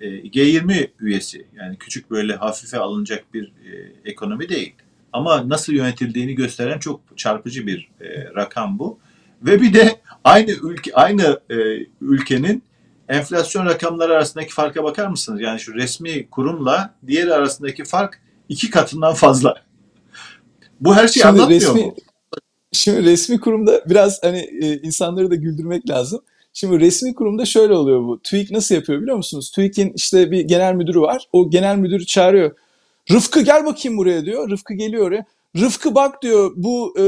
e, G20 üyesi yani küçük böyle hafife alınacak bir e, ekonomi değil. Ama nasıl yönetildiğini gösteren çok çarpıcı bir e, rakam bu. Ve bir de aynı ülke aynı e, ülkenin enflasyon rakamları arasındaki farka bakar mısınız? Yani şu resmi kurumla diğeri arasındaki fark iki katından fazla. Bu her şeyi anlatmıyor resmi, mu? Şimdi resmi kurumda biraz hani e, insanları da güldürmek lazım. Şimdi resmi kurumda şöyle oluyor bu. TÜİK nasıl yapıyor biliyor musunuz? TÜİK'in işte bir genel müdürü var. O genel müdürü çağırıyor. Rıfkı gel bakayım buraya diyor. Rıfkı geliyor oraya. Rıfkı bak diyor bu e,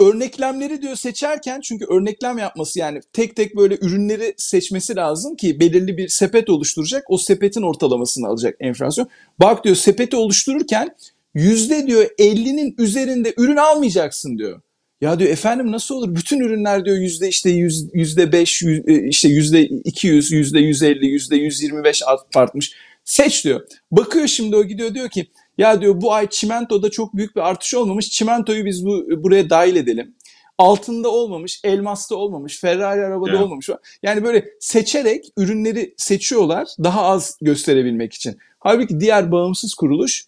örneklemleri diyor seçerken çünkü örneklem yapması yani tek tek böyle ürünleri seçmesi lazım ki belirli bir sepet oluşturacak. O sepetin ortalamasını alacak enflasyon. Bak diyor sepeti oluştururken yüzde diyor 50'nin üzerinde ürün almayacaksın diyor. Ya diyor efendim nasıl olur? Bütün ürünler diyor yüzde işte yüzde beş, e, işte yüzde iki yüz, yüzde yüz elli, yüzde yüz yirmi beş artmış. Seç diyor. Bakıyor şimdi o gidiyor diyor ki ya diyor bu ay çimentoda çok büyük bir artış olmamış. Çimentoyu biz bu buraya dahil edelim. Altında olmamış, elmasta olmamış, Ferrari arabada evet. olmamış. Yani böyle seçerek ürünleri seçiyorlar daha az gösterebilmek için. Halbuki diğer bağımsız kuruluş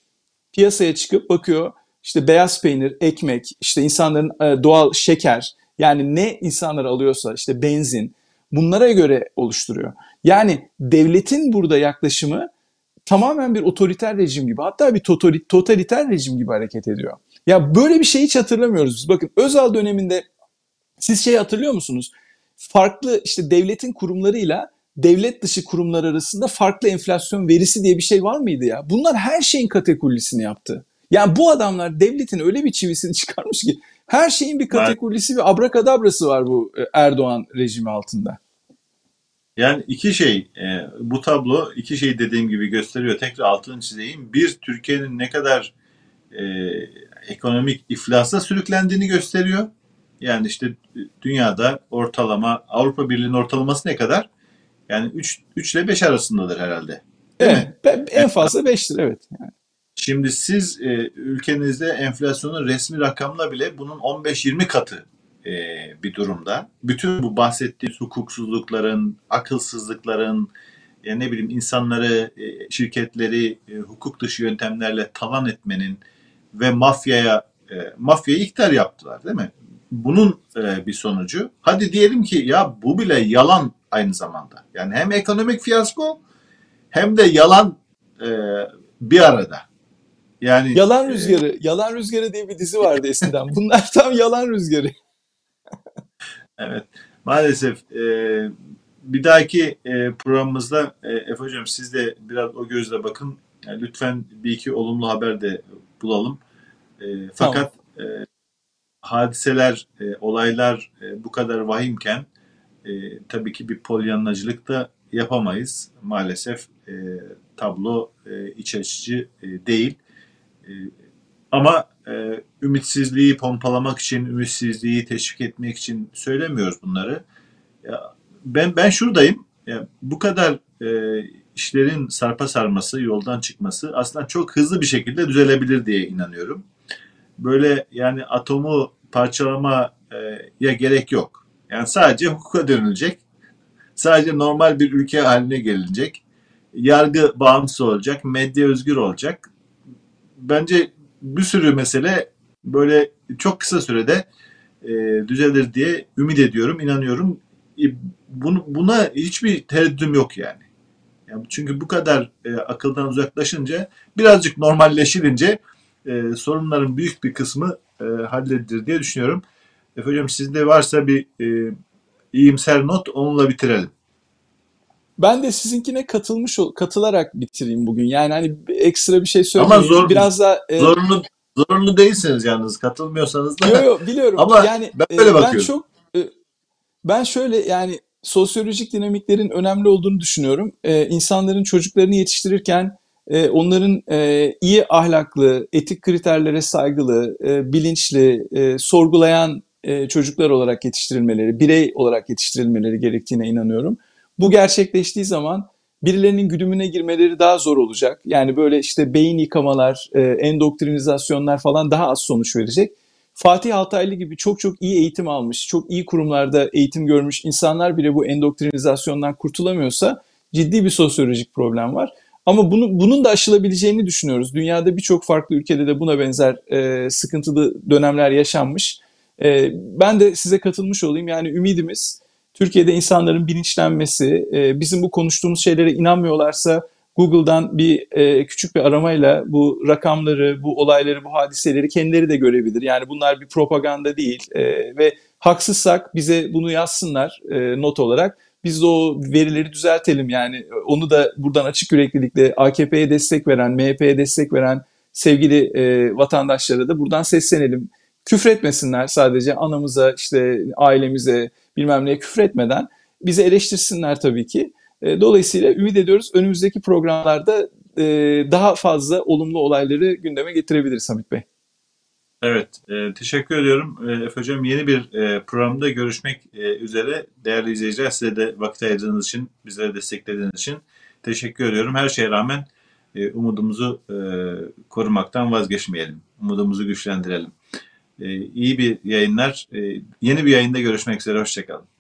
piyasaya çıkıp bakıyor işte beyaz peynir, ekmek, işte insanların e, doğal şeker yani ne insanlar alıyorsa işte benzin bunlara göre oluşturuyor. Yani devletin burada yaklaşımı tamamen bir otoriter rejim gibi hatta bir totaliter rejim gibi hareket ediyor. Ya böyle bir şey hiç hatırlamıyoruz biz. Bakın Özal döneminde siz şey hatırlıyor musunuz? Farklı işte devletin kurumlarıyla devlet dışı kurumlar arasında farklı enflasyon verisi diye bir şey var mıydı ya? Bunlar her şeyin kategorisini yaptı. Yani bu adamlar devletin öyle bir çivisini (laughs) çıkarmış ki her şeyin bir kategorisi ve abrakadabrası var bu e, Erdoğan rejimi altında. Yani iki şey e, bu tablo iki şey dediğim gibi gösteriyor. Tekrar altını çizeyim. Bir Türkiye'nin ne kadar e, ekonomik iflasa sürüklendiğini gösteriyor. Yani işte dünyada ortalama Avrupa Birliği'nin ortalaması ne kadar? Yani 3 3 ile 5 arasındadır herhalde. Değil evet, mi? en fazla 5'tir evet. Yani. Şimdi siz e, ülkenizde enflasyonun resmi rakamla bile bunun 15-20 katı e, bir durumda. Bütün bu bahsettiğimiz hukuksuzlukların, akılsızlıkların, ya ne bileyim insanları, e, şirketleri e, hukuk dışı yöntemlerle talan etmenin ve mafyaya e, mafyayı iktidar yaptılar değil mi? Bunun e, bir sonucu. Hadi diyelim ki ya bu bile yalan aynı zamanda. Yani hem ekonomik fiyasko hem de yalan e, bir arada. Yani Yalan e, Rüzgarı, Yalan Rüzgarı diye bir dizi vardı eskiden. (laughs) Bunlar tam Yalan Rüzgarı. Evet, maalesef e, bir dahaki e, programımızda e, Efe Hocam siz de biraz o gözle bakın. Yani lütfen bir iki olumlu haber de bulalım. E, fakat e, hadiseler, e, olaylar e, bu kadar vahimken e, tabii ki bir polyanlacılık da yapamayız. Maalesef e, tablo e, iç açıcı e, değil. E, ama e, ümitsizliği pompalamak için, ümitsizliği teşvik etmek için söylemiyoruz bunları. Ya, ben ben şuradayım. Ya, bu kadar e, işlerin sarpa sarması, yoldan çıkması aslında çok hızlı bir şekilde düzelebilir diye inanıyorum. Böyle yani atomu parçalamaya gerek yok. Yani sadece hukuka dönülecek. Sadece normal bir ülke haline gelinecek. Yargı bağımsız olacak, medya özgür olacak. Bence bir sürü mesele böyle çok kısa sürede e, düzelir diye ümit ediyorum, inanıyorum. E, bunu, buna hiçbir tereddütüm yok yani. yani çünkü bu kadar e, akıldan uzaklaşınca, birazcık normalleşilince e, sorunların büyük bir kısmı e, halledilir diye düşünüyorum. Efe Hocam sizde varsa bir e, iyimser not onunla bitirelim. Ben de sizinkine katılmış katılarak bitireyim bugün. Yani hani ekstra bir şey söyleyeyim. Ama zor, biraz da e, zorunlu zorunlu değilsiniz yalnız katılmıyorsanız da. Yok yok biliyorum. Ama yani ben böyle e, bakıyorum. Ben çok e, ben şöyle yani sosyolojik dinamiklerin önemli olduğunu düşünüyorum. E, insanların çocuklarını yetiştirirken e, onların e, iyi ahlaklı, etik kriterlere saygılı, e, bilinçli, e, sorgulayan e, çocuklar olarak yetiştirilmeleri, birey olarak yetiştirilmeleri gerektiğine inanıyorum. Bu gerçekleştiği zaman birilerinin güdümüne girmeleri daha zor olacak. Yani böyle işte beyin yıkamalar, e, endoktrinizasyonlar falan daha az sonuç verecek. Fatih Altaylı gibi çok çok iyi eğitim almış, çok iyi kurumlarda eğitim görmüş insanlar bile bu endoktrinizasyondan kurtulamıyorsa ciddi bir sosyolojik problem var. Ama bunu, bunun da aşılabileceğini düşünüyoruz. Dünyada birçok farklı ülkede de buna benzer e, sıkıntılı dönemler yaşanmış. E, ben de size katılmış olayım. Yani ümidimiz Türkiye'de insanların bilinçlenmesi, e, bizim bu konuştuğumuz şeylere inanmıyorlarsa Google'dan bir e, küçük bir aramayla bu rakamları, bu olayları, bu hadiseleri kendileri de görebilir. Yani bunlar bir propaganda değil e, ve haksızsak bize bunu yazsınlar e, not olarak. Biz de o verileri düzeltelim yani onu da buradan açık yüreklilikle AKP'ye destek veren, MHP'ye destek veren sevgili e, vatandaşlara da buradan seslenelim. Küfretmesinler sadece anamıza, işte ailemize, bilmem neye küfretmeden bizi eleştirsinler tabii ki. E, dolayısıyla ümit ediyoruz önümüzdeki programlarda e, daha fazla olumlu olayları gündeme getirebiliriz Hamit Bey. Evet, e, teşekkür ediyorum. E, Efe Hocam yeni bir e, programda görüşmek e, üzere. Değerli izleyiciler size de vakit ayırdığınız için, bizleri desteklediğiniz için teşekkür ediyorum. Her şeye rağmen e, umudumuzu e, korumaktan vazgeçmeyelim. Umudumuzu güçlendirelim. E, iyi bir yayınlar. E, yeni bir yayında görüşmek üzere. Hoşçakalın.